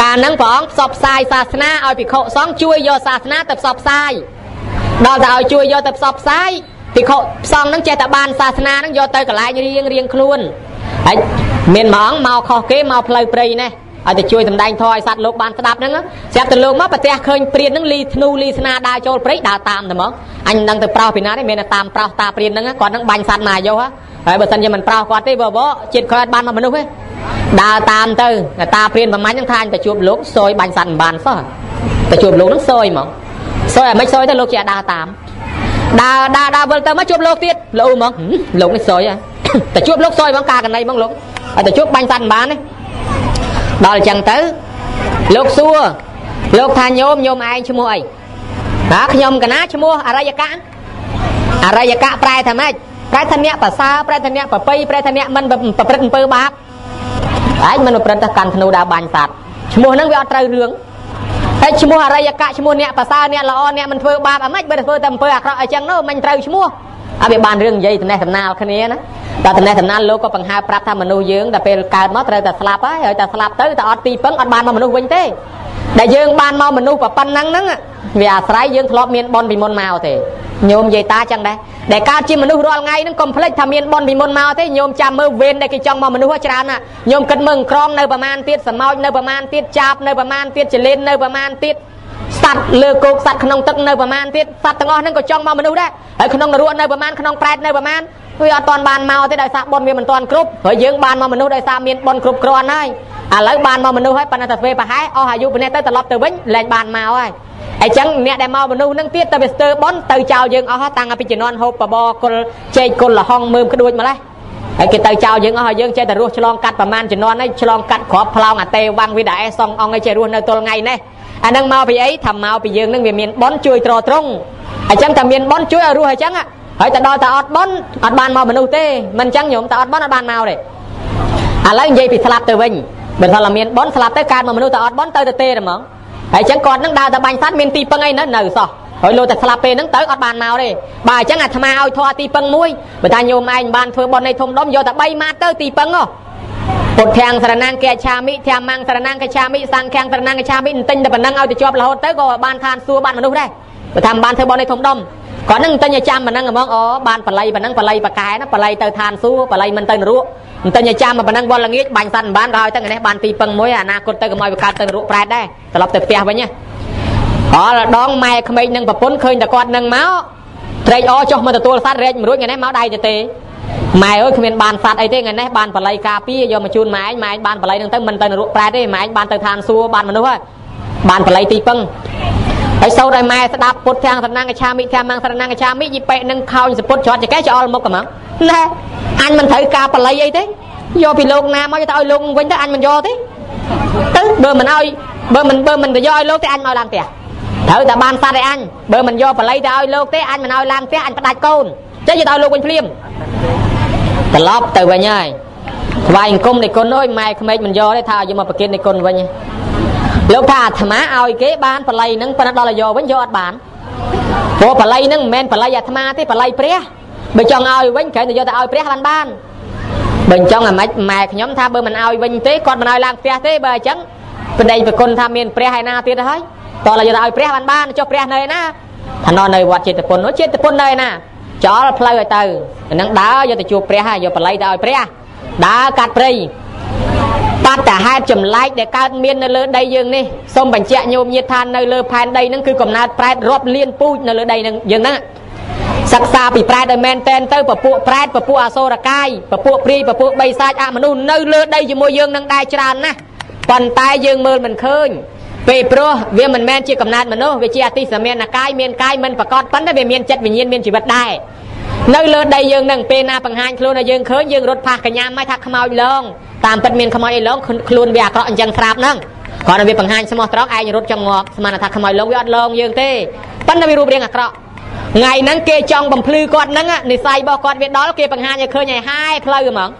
កាលហ្នឹងព្រះអង្គផ្សព្វផ្សាយសាសនាឲ្យភិក្ខុសង្ឃជួយយកសាសនាទៅផ្សព្វផ្សាយដល់តែឲ្យជួយយកទៅផ្សព្វផ្សាយភិក្ខុផ្សង្ឃហ្នឹងចេះតែបានសាសនាហ្នឹងយកទៅកន្លែងរៀងរៀងខ្លួនហើយមានមួយអង្គមកខុសគេមកផ្លូវព្រៃនេះឲ្យទៅជួយសម្ដែងធម៌ឲ្យសត្វលោកបានស្ដាប់ហ្នឹងស្រាប់តែលោកមកប្រទះឃើញព្រានហ្នឹងលីធ្នូលីស្នាដើរចូលព្រៃដើរតាមទៅមកអញនឹងទៅប្រោសពីណាទេមានតែតាមប្រោសតាព្រានហ្នឹងគាត់ហ្នឹងបាញ់សត្វមកយកហើយបើសិនជាមិនប្រោសគាត់ទេបើបើជាតិក្រោយបានមកមនុស្សទេ ដើរតាមទៅតាព្រានប្រមាញ់ហ្នឹងថាអញទៅជួបលោកសយបាញ់សត្វមិនបានសោះទៅជួបលោកហ្នឹងសយហ្មងសយអាមិនសយទៅលោកជាដើរតាមដើរដើរដើរវិលទៅមកជួបលោកទៀតលោកហ្មងលោកនេះសយតែជួបលោកសយហ្មងការកណៃហ្មងលោកហើយទៅជួបបាញ់សត្វមិនបានទេដល់អញ្ចឹងទៅលោកសួរលោកថាញោមញោមឯងឈ្មោះអីណាខ្ញុំកណាឈ្មោះអរិយកៈអរិយកៈប្រែថាម៉េចប្រែថាអ្នកប្រសើរប្រែថាអ្នកប្រពៃប្រែថាអ្នកមិនប្រព្រឹត្តអំពើបាប ឯងមិនប្រព្រឹត្តទៅកាន់ធ្នូដើរបាញ់សត្វឈ្មោះហ្នឹងវាអត់ត្រូវរឿងហើយឈ្មោះអរិយកៈឈ្មោះអ្នកប្រសើរអ្នកល្អអ្នកមិនធ្វើបាបអាម៉េចបើធ្វើតែអំពើអាក្រក់អីចឹងនោះមិនត្រូវឈ្មោះអត់វាបានរឿងនិយាយតំណេះតំណាលគ្នាណាដល់តំណេះតំណាលលោកក៏បង្ហើបប្រាប់ថាមនុស្សយើងដល់ពេលកើតមកត្រូវតែស្លាប់ហើយហើយតែស្លាប់ទៅតែអត់ទីពឹងអត់បានមកមនុស្សវិញទេ ដែលយើងបានមកមនុស្សប៉ុណ្ណឹងហ្នឹងវាអាស្រ័យយើងធ្លាប់មានបនពីមុនមកទេញោមយាយតាចឹងដែរដែលកើតជាមនុស្សរាល់ថ្ងៃហ្នឹងកុំភ្លេចថាមានបនពីមុនមកទេញោមចាំមើលវេនដែលគេចង់មកមនុស្សច្រើនណាញោមគិតមើលក្រងនៅប្រមាណទៀតសមោចនៅប្រមាណទៀតចាបនៅប្រមាណទៀតចលេននៅប្រមាណទៀតសត្វលើគោកសត្វក្នុងទឹកនៅប្រមាណទៀតសត្វទាំងអស់ហ្នឹងក៏ចង់មកមនុស្សដែរហើយក្នុងនរកនៅប្រមាណក្នុងប្រែតនៅប្រមាណ វាអត់ទាន់បានមកទេដោយសារបុណ្យវាមិនទាន់គ្រប់ហើយយើងបានមកមនុស្សដោយសារមានបុណ្យគ្រប់គ្រាន់ហើយឥឡូវបានមកមនុស្សហើយប៉ុន្តែតែធ្វើប្រហែលអស់អាយុប៉ុណ្ណេះទៅត្រឡប់ទៅវិញលែងបានមកហើយអញ្ចឹងអ្នកដែលមកមនុស្សហ្នឹងទៀតទៅវាស្ទើបន់ទៅចោលយើងអស់តាំងពីជំនាន់ហូបបបរគុលជែកគុលលហងមើមក្ដួចម្លេះហើយគេទៅចោលយើងអស់ហើយយើងចេះតែរស់ឆ្លងកាត់ប្រមាណជំនាន់ហើយឆ្លងកាត់ក្របផ្លោងអាតេវាំងវីដាអេសងអង្គឲ្យចេះរស់នៅទល់ថ្ងៃនេះអានឹងមកពីអីថាមកពីយើងនឹងវាមានបនជួយត្រត្រង់អញ្ចឹងតែមានបនជួយឲ្យរស់អញ្ចឹង ហើយតែដល់តែអត់បនអត់បានមកមនុស្សទេមិនអញ្ចឹងញោមតែអត់បនអត់បានមកទេឥឡូវនិយាយពីស្លាប់ទៅវិញបើថាមានបនស្លាប់ទៅកើតមកមនុស្សតែអត់បនទៅទៅទេហ្មងហើយអញ្ចឹងគាត់នឹងដើរទៅបាញ់សត្វមានទីពឹងអីនៅនៅសោះហើយលោតែស្លាប់ពេលហ្នឹងទៅអត់បានមកទេបើអញ្ចឹងអាត្មាឲ្យធွာទីពឹងមួយបើថាញោមឯងបានធ្វើបននៃធំដុំយកតែ3ម៉ាត់ទៅទីពឹងហ៎ពុទ្ធាំងសរណង្គកិច្ឆាមិធម្មងសរណង្គកិច្ឆាមិសង្ឃាំងសរណង្គកិច្ឆាមិទិញតែប៉ុណ្ណឹងឲ្យទៅជាប់រហូតទៅក៏បានឋានសួគ៌បានមនុស្សដែរបើថាបានធ្វើបននេះធំដុំ គាត់នឹងទិញឲ្យចាំប៉ុណ្ណឹងហ្មងអូបានបល័យប៉ុណ្ណឹងបល័យបកែណាបល័យទៅឋានសួគ៌បល័យមិនទៅនរកទិញឲ្យចាំប៉ុណ្ណឹងវល់ល្ងាចបាញ់សัตว์មិនបានក៏ឲ្យទៅនេះបានទីពឹងមួយអនាគតទៅកុំឲ្យវាកើតទៅនរកប្រែតដែរត្រឡប់ទៅផ្ទះវិញណា អល់ដងម៉ែក្មេងនឹងប្រពន្ធឃើញតែគាត់នឹងមកត្រេកអរចុះមកទទួលសัตว์រែកមួយរួចថ្ងៃនេះមកដៃទៅទេម៉ែអើយគ្មានបានសัตว์អីទេថ្ងៃនេះបានបល័យការពារយកមកជូនម៉ែឯងម៉ែឯងបានបល័យនឹងទៅមិនទៅនរកប្រែតទេម៉ែឯងបានទៅឋានសួគ៌បានមនុស្សហើយបានបល័យទីពឹង ហើយសូត្រឲ្យម៉ែស្ដាប់ពុទ្ធទាំងសរណង្កឆាមិទាំងម៉ងសរណង្កឆាមិយីពេនឹងខោចសពុតច្រត់ចកេះច្អល់មុខកំងណែអញមិនត្រូវការបល័យអីទេយកពីលោកណាមកទៅឲ្យលោកវិញទៅអញមិនយកទេទៅបើមិនឲ្យបើមិនបើមិនទៅយកឲ្យលោកទេអញមកឡើងផ្ទះត្រូវតែបានសัตว์ឲ្យអញបើមិនយកបល័យទៅឲ្យលោកទេអញមិនឲ្យឡើងផ្ទះអញផ្ដាច់កូនចេះយកទៅឲ្យលោកវិញភ្លាមត្រឡប់ទៅវិញហើយថ្វាយអង្គមនៃគុណអើយម៉ែក្មេកមិនយកទេថាយកមកប្រគិននៃគុណវិញ លោកថាអាត្មាឲ្យគេបានបល័យហ្នឹងប៉ុន្តែដល់ឲ្យយកវិញយកអត់បានព្រោះបល័យហ្នឹងមិនមែនបល័យអាត្មាទេបល័យព្រះបើចង់ឲ្យវិញគ្រាន់តែយកទៅឲ្យព្រះបានបានបើអញ្ចឹងអាម៉េចម៉ែខ្ញុំថាបើមិនឲ្យវិញទេគាត់មិនឲ្យឡើងផ្ទះទេបើអញ្ចឹងប្តីប្រគុណថាមានព្រះឯណាទៀតហើយតោះយកទៅឲ្យព្រះបានបានចុះព្រះនៅឯណាថានៅនៅវត្តចេតពុននោះចេតពុននៅឯណាចោលផ្លូវឲ្យទៅហ្នឹងដើរយកទៅជួបព្រះហើយយកបល័យទៅឲ្យព្រះដើរកាត់ព្រៃ បាត់តែហេតុចម្លែកដែលកើតមាននៅលើដីយើងនេះសូមបញ្ជាក់ញោមញាតថានៅលើផែនដីហ្នឹងគឺកំណើតប្រែតរាប់លានពូជនៅលើដីហ្នឹងយើងហ្នឹងសិក្សាពីប្រែតឲ្យមែនតែនទៅពពួកប្រែតពពួកអសូរកាយពពួកព្រីពពួកបីសាច់អមនុស្សនៅលើដីជាមួយយើងនឹងដែរច្រើនណាស់ប៉ុន្តែយើងមើលមិនឃើញពេលព្រោះវាមិនមែនជាកំណើតមនុស្សវាជាអតិសមានកាយមានកាយមិនប្រកបប៉ុន្តែវាមានចិត្តវិញ្ញាណមានជីវិតដែរ នៅលើដីយើងនឹងពេលណាបង្ហាញខ្លួនឲ្យយើងឃើញយើងរត់ផាសកញ្ញាមកថាខ្មោចឡងតាមពិតមានខ្មោចអីឡងខ្លួនវាអាក្រក់អញ្ចឹងស្រាប់ហ្នឹងគ្រាន់តែវាបង្ហាញស្មោះត្រង់ឯងរត់ចង់ងាប់ស្មានថាខ្មោចឡងវាអត់ឡងយើងទេប៉ុន្តែវារូបរាងអាក្រក់ថ្ងៃហ្នឹងគេចង់បំភ្លឺគាត់ហ្នឹងនិស័យរបស់គាត់វាដល់គេបង្ហាញឲ្យឃើញឲ្យហាយផ្លូវហ្មង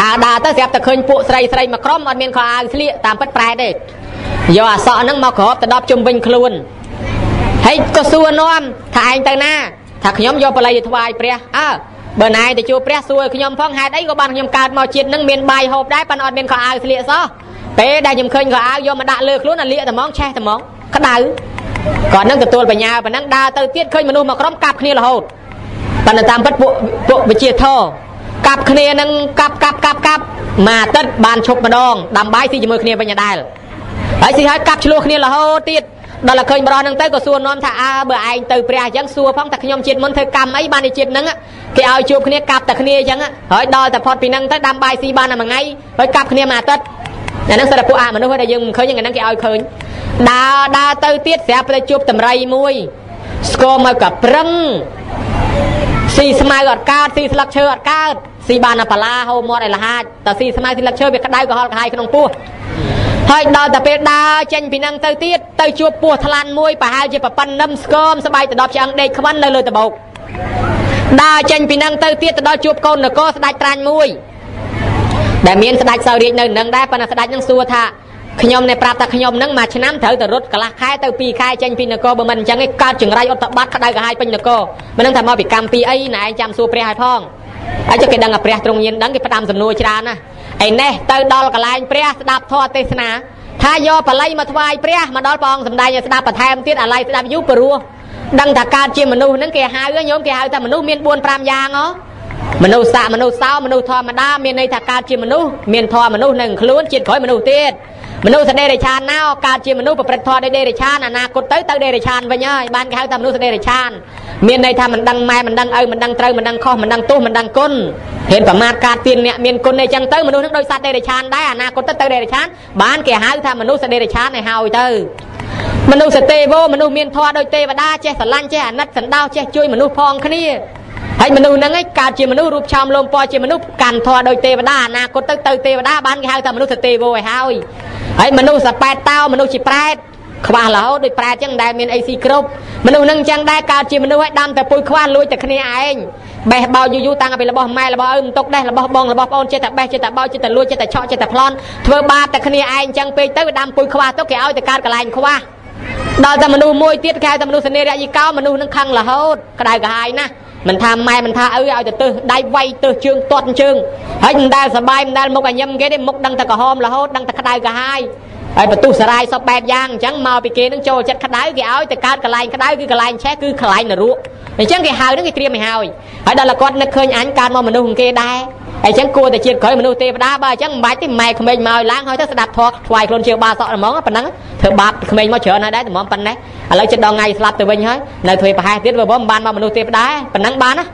ដើរដើរទៅស្រាប់តែឃើញពួកស្រីស្រីមួយក្រុមអត់មានខោអាវស្លៀកតាមពិតប្រែទេយកអាសក់ហ្នឹងមកក្របទៅដប់ជុំវិញខ្លួនហើយក៏សួរនាំថាឯងទៅណា ថាខ្ញុំយកបល័យទៅថ្វាយព្រះអើបើណែទៅជួបព្រះសួរខ្ញុំផងហេតុអីក៏បានខ្ញុំកើតមកជាតិនឹងមានបាយហូបដែរប៉ុន្តែអត់មានខោអាវស្លៀកសោះពេលដែលខ្ញុំឃើញខោអាវយកមកដាក់លើខ្លួនអាលៀកតែហ្មងឆេះតែហ្មងក្តៅគាត់នឹងទទួលបញ្ញាប៉ុណ្ណឹងដើរទៅទៀតឃើញមនុស្សមកក្រុមកាប់គ្នារហូតប៉ុន្តែតាមពិតពួកពួកវិជាធរកាប់គ្នានឹងកាប់កាប់កាប់កាប់មួយអាទិត្យបានឈប់ម្ដងដាំបាយស៊ីជាមួយគ្នាវិញដែរហើយស៊ីហើយកាប់ឆ្លោះគ្នារហូតទៀត ដល់តែឃើញបរោះហ្នឹងទៅក៏សួរនាំថាអើបើឯងទៅព្រះអញ្ចឹងសួរផងតែខ្ញុំជាតិមុនធ្វើកម្មអីបានជាតិហ្នឹងគេឲ្យជួបគ្នាកាប់តែគ្នាអញ្ចឹងហើយដល់តែផុតពីហ្នឹងទៅដាំបាយស៊ីបានតែមួយថ្ងៃហើយកាប់គ្នាមួយអាទិត្យអាហ្នឹងសិតតែពួកអមនុស្សដែលយើងមិនឃើញហ្នឹងគេឲ្យឃើញដើរដើរទៅទៀតស្រាប់តែជួបតម្រៃមួយស្គមមកក៏ប្រឹងស៊ីស្មៅអត់កើតស៊ីស្លឹកឈើអត់កើតស៊ីបានតែបលាហូរមាត់ឲ្យលហាចតែស៊ីស្មៅស៊ីស្លឹកឈើវាក្តៅក៏ហល់កាហាយក្នុងពោះ ហើយដល់តែពេលដើរចេញពីនឹងទៅទៀតទៅជួបពស់ថ្លាន់មួយប្រហែលជាប្រប៉ិននឹមស្គមស្បែកទៅដល់ឆ្អឹងដេកខ្វិននៅលើតបោកដើរចេញពីនឹងទៅទៀតទៅដល់ជួបកូននគរស្ដេចត្រាញ់មួយដែលមានស្ដេចសោរាជនៅនឹងដែរប៉ុន្តែស្ដេចនឹងសួរថាខ្ញុំនេះប្រាប់ថាខ្ញុំនឹងមួយឆ្នាំត្រូវតែរត់កន្លះខែទៅ2ខែចេញពីនគរបើមិនអញ្ចឹងឯងកើតចង្រៃអត់តបាត់ក្តៅក្រហាយពេញនគរមិននឹងថាមកពីកម្មពីអីណែឯងចាំសួរព្រះឲ្យផងហើយចុះគេដឹងថាព្រះទ្រង់ញៀនដឹងគេផ្ដាំសំណួរច្រើនណា ឯនេះទៅដល់កន្លែងព្រះស្ដាប់ធម៌ទេសនាថាយកបល័យមកថ្វាយព្រះមកដល់ព្រះអង្គសម្ដែងឲ្យស្ដាប់បន្ថែមទៀតអាឡ័យស្ដាប់យូរព្រោះដឹងថាកើតជាមនុស្សហ្នឹងគេហៅញោមគេហៅថាមនុស្សមាន4 5យ៉ាងហ៎មនុស្សសាមនុស្សសោមនុស្សធម្មតាមានន័យថាកើតជាមនុស្សមានធម៌មនុស្សនឹងខ្លួនជាតិក្រោយមនុស្សទៀត មនុស្សសដេរឆានណៅកើតជាមនុស្សប្រព្រឹត្តធម៌ដោយដេរឆានអនាគតទៅទៅដេរឆានវិញហើយបានគេហៅថាមនុស្សសដេរឆានមានន័យថាមិនដឹងម៉ែមិនដឹងឪមិនដឹងត្រូវមិនដឹងខុសមិនដឹងទោសមិនដឹងគុណហេតុប្រមាថកើតទៀនអ្នកមានគុណអីចឹងទៅមនុស្សនឹងដោយសត្វដេរឆានដែរអនាគតទៅទៅដេរឆានបានគេហៅថាមនុស្សសដេរឆានឲ្យហើយទៅមនុស្សសទេវមនុស្សមានធម៌ដោយទេវតាចេះស្រឡាញ់ចេះអាណិតសណ្ដោចេះជួយមនុស្សផងគ្នាហើយមនុស្សហ្នឹងឯងកើតជាមនុស្សរូបឆោមលោមពណ៌ជាមនុស្សកាន់ធម៌ដោយទេវតាអនាគតទៅទៅទេវតាបានគេហៅថាមនុស្សទេវឲ្យហើយ ហើយមនុស្សសប៉ែតតោមនុស្សជាប្រែតខ្វះរហូតដូចប្រែតចឹងដែលមានអីស៊ីគ្រប់មនុស្សនឹងចឹងដែរកើតជាមនុស្សឲ្យដាំតែពុយខ្វះលួចតែគ្នាឯងបេះបោយូរតាំងពីរបស់ម៉ែរបស់ឪមិនຕົកដែររបស់បងរបស់ប្អូនចេះតែបេះចេះតែបោយចេះតែលួចចេះតែឆក់ចេះតែប្លន់ធ្វើបាបតែគ្នាឯងចឹងពេកទៅវាដាំពុយខ្វះទៅគេឲ្យតែកើតកន្លែងខ្វះដល់តែមនុស្សមួយទៀតគេហៅថាមនុស្សសនេរយិកោមនុស្សនឹងខឹងរហូតក្តៅក្រហាយណាស់ មិនថាម៉ែមិនថាឪឲ្យទៅទឹះដៃវាយទឹះជើងទាត់ជើងហើយមិនដែលសបាយមិនដែលមុខឲ្យញឹមគេទេមុខដឹងតែក្រហមរហូតដឹងតែក្តៅក្រហាយហើយបន្ទុះសរាយសពបែបយ៉ាងអញ្ចឹងមកពីគេនឹងចូលចិត្តក្តៅគេឲ្យទៅកើតកន្លែងក្តៅគឺកន្លែងឆេះគឺកន្លែងនរកអញ្ចឹងគេហៅនឹងគេត្រៀមឲ្យហើយហើយដល់គាត់នឹកឃើញអញកើតមកមនុស្សគេដែរ អញ្ចឹងគួរតែជាតិក្រោយមនុស្សទេវតាបើអញ្ចឹងមិនបាច់ទេម៉ែក្មេងមកឡើងហើយទៅស្ដាប់ធម៌ថ្វាយខ្លួនជាបាសក់ហ្មងប៉ុណ្ណឹងធ្វើបាបក្មេងមកច្រើនហើយដែរតែហ្មងប៉ុណ្ណេះឥឡូវចិត្តដល់ថ្ងៃស្លាប់ទៅវិញហើយនៅធ្វើប្រហែសទៀតបើមិនបានមកមនុស្សទេវតាប៉ុណ្ណឹងបានណា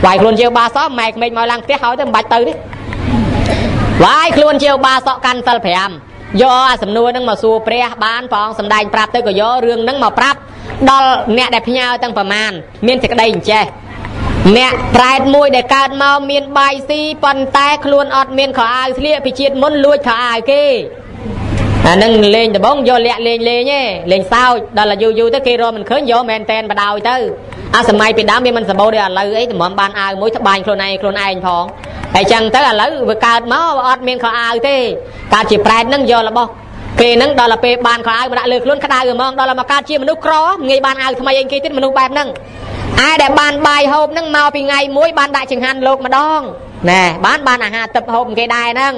ថ្វាយខ្លួនជាបាសក់ម៉ែក្មេងមកឡើងផ្ទះហើយទៅមិនបាច់ទៅទេវាយខ្លួនជាបាសក់កាន់សិល5យកអាសំណួរហ្នឹងមកសួរព្រះបានព្រះអង្គសំដែងប្រាប់ទៅក៏យករឿងហ្នឹងមកប្រាប់ដល់អ្នកដែលផ្ញើទាំងប្រមាណមានសេចក្តីអញ្ចេះ អ្នកប្រែតមួយដែលកើតមកមានបាយស៊ីប៉ុន្តែខ្លួនអត់មានខោអាវស្លៀកពីជាតិមុនលួចខោអាវគេអានឹងលេងដបងយកលាក់លេងលេងទេលេងសើចដល់យូរយូរទៅគេរកមិនឃើញយកមែនតែនបដ ாய் ទៅអាសម័យពីដើមវាមិនសម្បូរដូចឥឡូវអីតម្រាំបានអាវមួយត្បាញខ្លួនឯងខ្លួនឯងផងហើយចឹងទៅឥឡូវវាកើតមកអត់មានខោអាវទេកើតជាប្រែតនឹងយករបស់ពេលហ្នឹងដល់ទៅពេលបានខោអាវមកដាក់លើខ្លួនក្តៅហ្មងដល់មកកើតជាមនុស្សក្រងាយបានអាវថ្មីអីគេទៀតមនុស្សបែបហ្នឹង ឯដែលបានបាយហូបហ្នឹងមកពីថ្ងៃមួយបានដាក់ចង្ហាន់លោកម្ដងណែបានបានអាហារទឹកហូបគេដែរហ្នឹង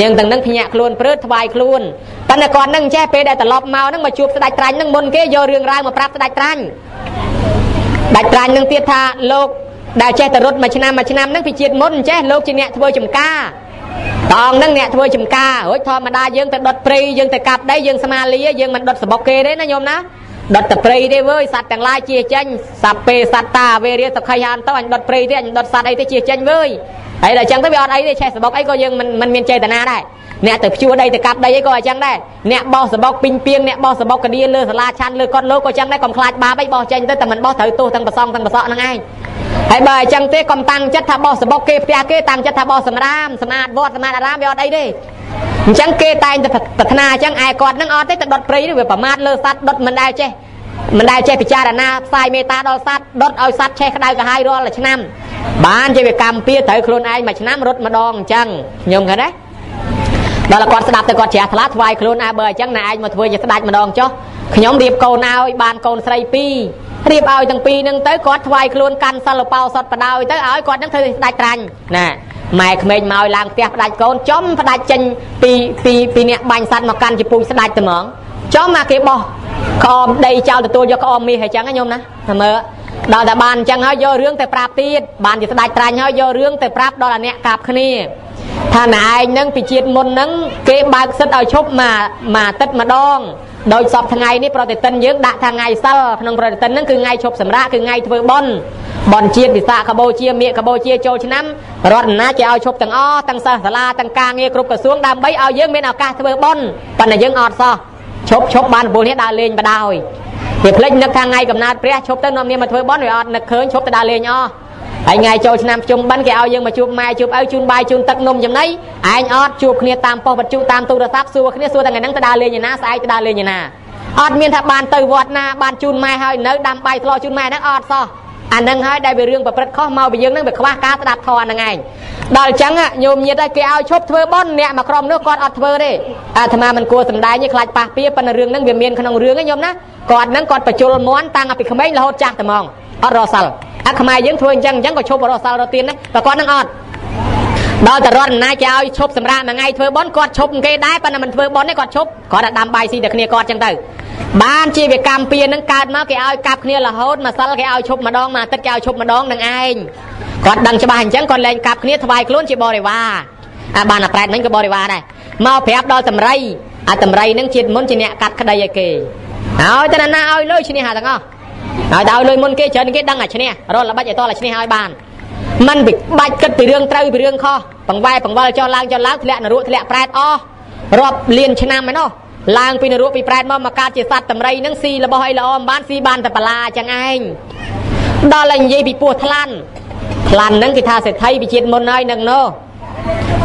នាងទាំងនឹងភ្ញាក់ខ្លួនព្រឺតថ្វាយខ្លួនប៉ុន្តែគាត់នឹងចេះពេលដែលត្រឡប់មកហ្នឹងមកជួបស្ដេចត្រាញ់ហ្នឹងមុនគេយករឿងរ៉ាវមកប្រាប់ស្ដេចត្រាញ់ដាច់ត្រាញ់នឹងទៀតថាលោកដែលចេះតែរត់មួយឆ្នាំមួយឆ្នាំហ្នឹងពីជាតិមុនចេះលោកជាអ្នកធ្វើចំការតងហ្នឹងអ្នកធ្វើចំការរួចធម្មតាយើងទៅដុតព្រៃយើងទៅកាប់ដីយើងស្មាលាយើងមិនដុតសបុកគេទេណាញោមណា ដុតតែព្រៃទេវើយសត្វទាំងឡាយជាចេញសាប់ពេលសត្វតាវេរាសខៃហានទៅអញដុតព្រៃទេអញដុតសត្វអីទេជាចេញវើយហើយដល់អញ្ចឹងទៅវាអត់អីទេឆេះសបុកអីក៏យើងមិនមិនមានចេតនាដែរអ្នកទៅភ្ជួរដីទៅកាប់ដីអីក៏អញ្ចឹងដែរអ្នកបោះសបុកពីងពីងអ្នកបោះសបុកកដៀលើសាលាឆាន់លើកត់លោកក៏អញ្ចឹងដែរកុំខ្លាចបាបអីបោះចេញទៅតែមិនបោះត្រូវទោសទាំងប្រសងទាំងប្រសក់ហ្នឹងឯងហើយបើអញ្ចឹងទេកុំតាំងចិត្តថាបោះសបុកគេផ្ទះគេតាំងចិត្តថាបោះសម្រាមសម្អាតវត្តសម្អាតអារាមវាអត់អីទេ អញ្ចឹងគេតែងតែប្រាថ្នាអញ្ចឹងឯគាត់នឹងអត់ទេទៅដុតព្រៃវាប្រមាថលើសัตว์ដុតមិនដែលចេះមិនដែលចេះពិចារណាផ្សាយមេត្តាដល់សត្វដុតឲ្យសត្វឆេះក្តៅក្រហាយរាល់ឆ្នាំបានជាវាកម្មពៀត្រូវខ្លួនឯងមួយឆ្នាំរត់ម្ដងអញ្ចឹងខ្ញុំឃើញទេដល់គាត់ស្ដាប់ទៅគាត់ជ្រះថ្លាថ្វាយខ្លួនអើបើអញ្ចឹងណែឯងមកធ្វើជាស្ដាច់ម្ដងចុះខ្ញុំរៀបកូនឲ្យបានកូនស្រីពីររៀបឲ្យទាំងពីរនឹងទៅគាត់ថ្វាយខ្លួនកាន់សិលបោសតបដោយទៅឲ្យគាត់នឹងធ្វើស្ដាច់ត្រាញ់ណា ម៉ែក្មេងមកឡើងផ្ទះផ្ដាច់កូនចំផ្ដាច់ចេញពីពីពីអ្នកបាញ់សัตว์មកកាន់ជាពូជស្ដាច់ទៅហ្មងចំមកគេបោះក្អមដីចោលទទួលយកក្អមមាសអញ្ចឹងណាញោមណាមើលដល់តែបានអញ្ចឹងហើយយករឿងទៅប្រាប់ទៀតបានជាស្ដាច់ត្រាញ់ហើយយករឿងទៅប្រាប់ដល់អាអ្នកកាប់គ្នាថាណែឯងនឹងពីជាតិមុនហ្នឹងគេបើកសិទ្ធឲ្យឈប់មកមកទឹតម្ដង ដោយសពថ្ងៃនេះប្រតិទិនយើងដាក់ថាថ្ងៃសិលក្នុងប្រតិទិនហ្នឹងគឺថ្ងៃឈប់សម្រាកគឺថ្ងៃធ្វើបុណ្យបុណ្យជាតិវិសាខបូជាមេកបូជាចូលឆ្នាំរដ្ឋណាគេឲ្យឈប់ទាំងអស់ទាំងសិស្សសាលាទាំងការងារគ្រប់ក្រសួងដើម្បីឲ្យយើងមានឱកាសធ្វើបុណ្យប៉ុន្តែយើងអត់សោះឈប់ឈប់បានពលនេះដើរលេងបដ ாய் វាភ្លេចនឹកថាថ្ងៃកំណើតព្រះឈប់ទៅនាំនាងមកធ្វើបុណ្យវាអត់នឹកឃើញឈប់ទៅដើរលេងអស់ ហើយថ្ងៃចូលឆ្នាំជុំបិណ្ឌគេឲ្យយើងមកជួបម៉ែជួបឪជូនបាយជូនទឹកនំចំណីឯងអត់ជួបគ្នាតាមប៉ុស្តិ៍វត្ថុតាមទូរស័ព្ទសួរគ្នាសួរតែថ្ងៃហ្នឹងទៅដើរលេងឯណាស្អែកទៅដើរលេងឯណាអត់មានថាបានទៅវត្តណាបានជូនម៉ែហើយនៅដាំបាយធ្លោជូនម៉ែហ្នឹងអត់សោះអានឹងហើយដែលវារឿងប្រព្រឹត្តខុសមកពីយើងនឹងវាខ្វះការស្ដាប់ធម៌ហ្នឹងឯងដល់អញ្ចឹងញោមញាតគេឲ្យឈប់ធ្វើបន់អ្នកមកក្រុមនោះគាត់អត់ធ្វើទេអាត្មាមិនគួរសំដែងទេខ្លាចប៉ះពៀប៉ុន្តែរឿងហ្នឹងវាមានក្នុងរឿងហ្នឹងញោមណាគាត់ហ្នឹងគាត់បញ្ជុលមន់តាំងពីក្មេងរហូតចាស់តែហ្មងអត់រសាល់ អាខ្មែរយើងធ្វើអញ្ចឹងអញ្ចឹងក៏ឈប់រសាល់រត់ទៀនដែរតែគាត់ហ្នឹងអត់ដល់តែរដ្ឋណាគេឲ្យឈប់សម្រាប់មួយថ្ងៃធ្វើបន់គាត់ឈប់គេដែរប៉ុន្តែមិនធ្វើបន់ទេគាត់ឈប់គាត់តែដាំបាយស៊ីតែគ្នាគាត់អញ្ចឹងទៅបានជាវាកម្មពៀននឹងកើតមកគេឲ្យកាប់គ្នារហូតម្សិលគេឲ្យឈប់ម្ដងមួយអាទិត្យគេឲ្យឈប់ម្ដងនឹងឯងគាត់ដឹងច្បាស់អញ្ចឹងគាត់លែងកាប់គ្នាថ្វាយខ្លួនជាបរិវារអាបានអាប្រែតមិញក៏បរិវារដែរមកប្រាប់ដល់តម្រៃអាតម្រៃនឹងជាតិមុនជាអ្នកកាត់ក្តីឲ្យគេហើយតែណាឲ្យលុយឈ្នះទាំងអស់ ហើយដល់លុយមុនគេច្រើនគេដឹងអាឈ្នះរត់ល្បិចឲ្យតលឈ្នះឲ្យបានมันបាច់គិតពីរឿងត្រូវពីរឿងខុសបង្វែបង្វិលចុះឡើងចុះឡើងធ្លាក់នរកធ្លាក់ប្រែតអស់រាប់លានឆ្នាំឯណោះឡើងពីនរកពីប្រែតមកមកកើតជាសត្វតម្រៃនឹងស៊ីរបស់អីល្អមិនបានស៊ីបានតែបលាចឹងឯងដល់តែនិយាយពីពោះថ្លាន់ថ្លាន់ហ្នឹងគេថាសេដ្ឋីពីជាតិមុនហើយនឹងណោ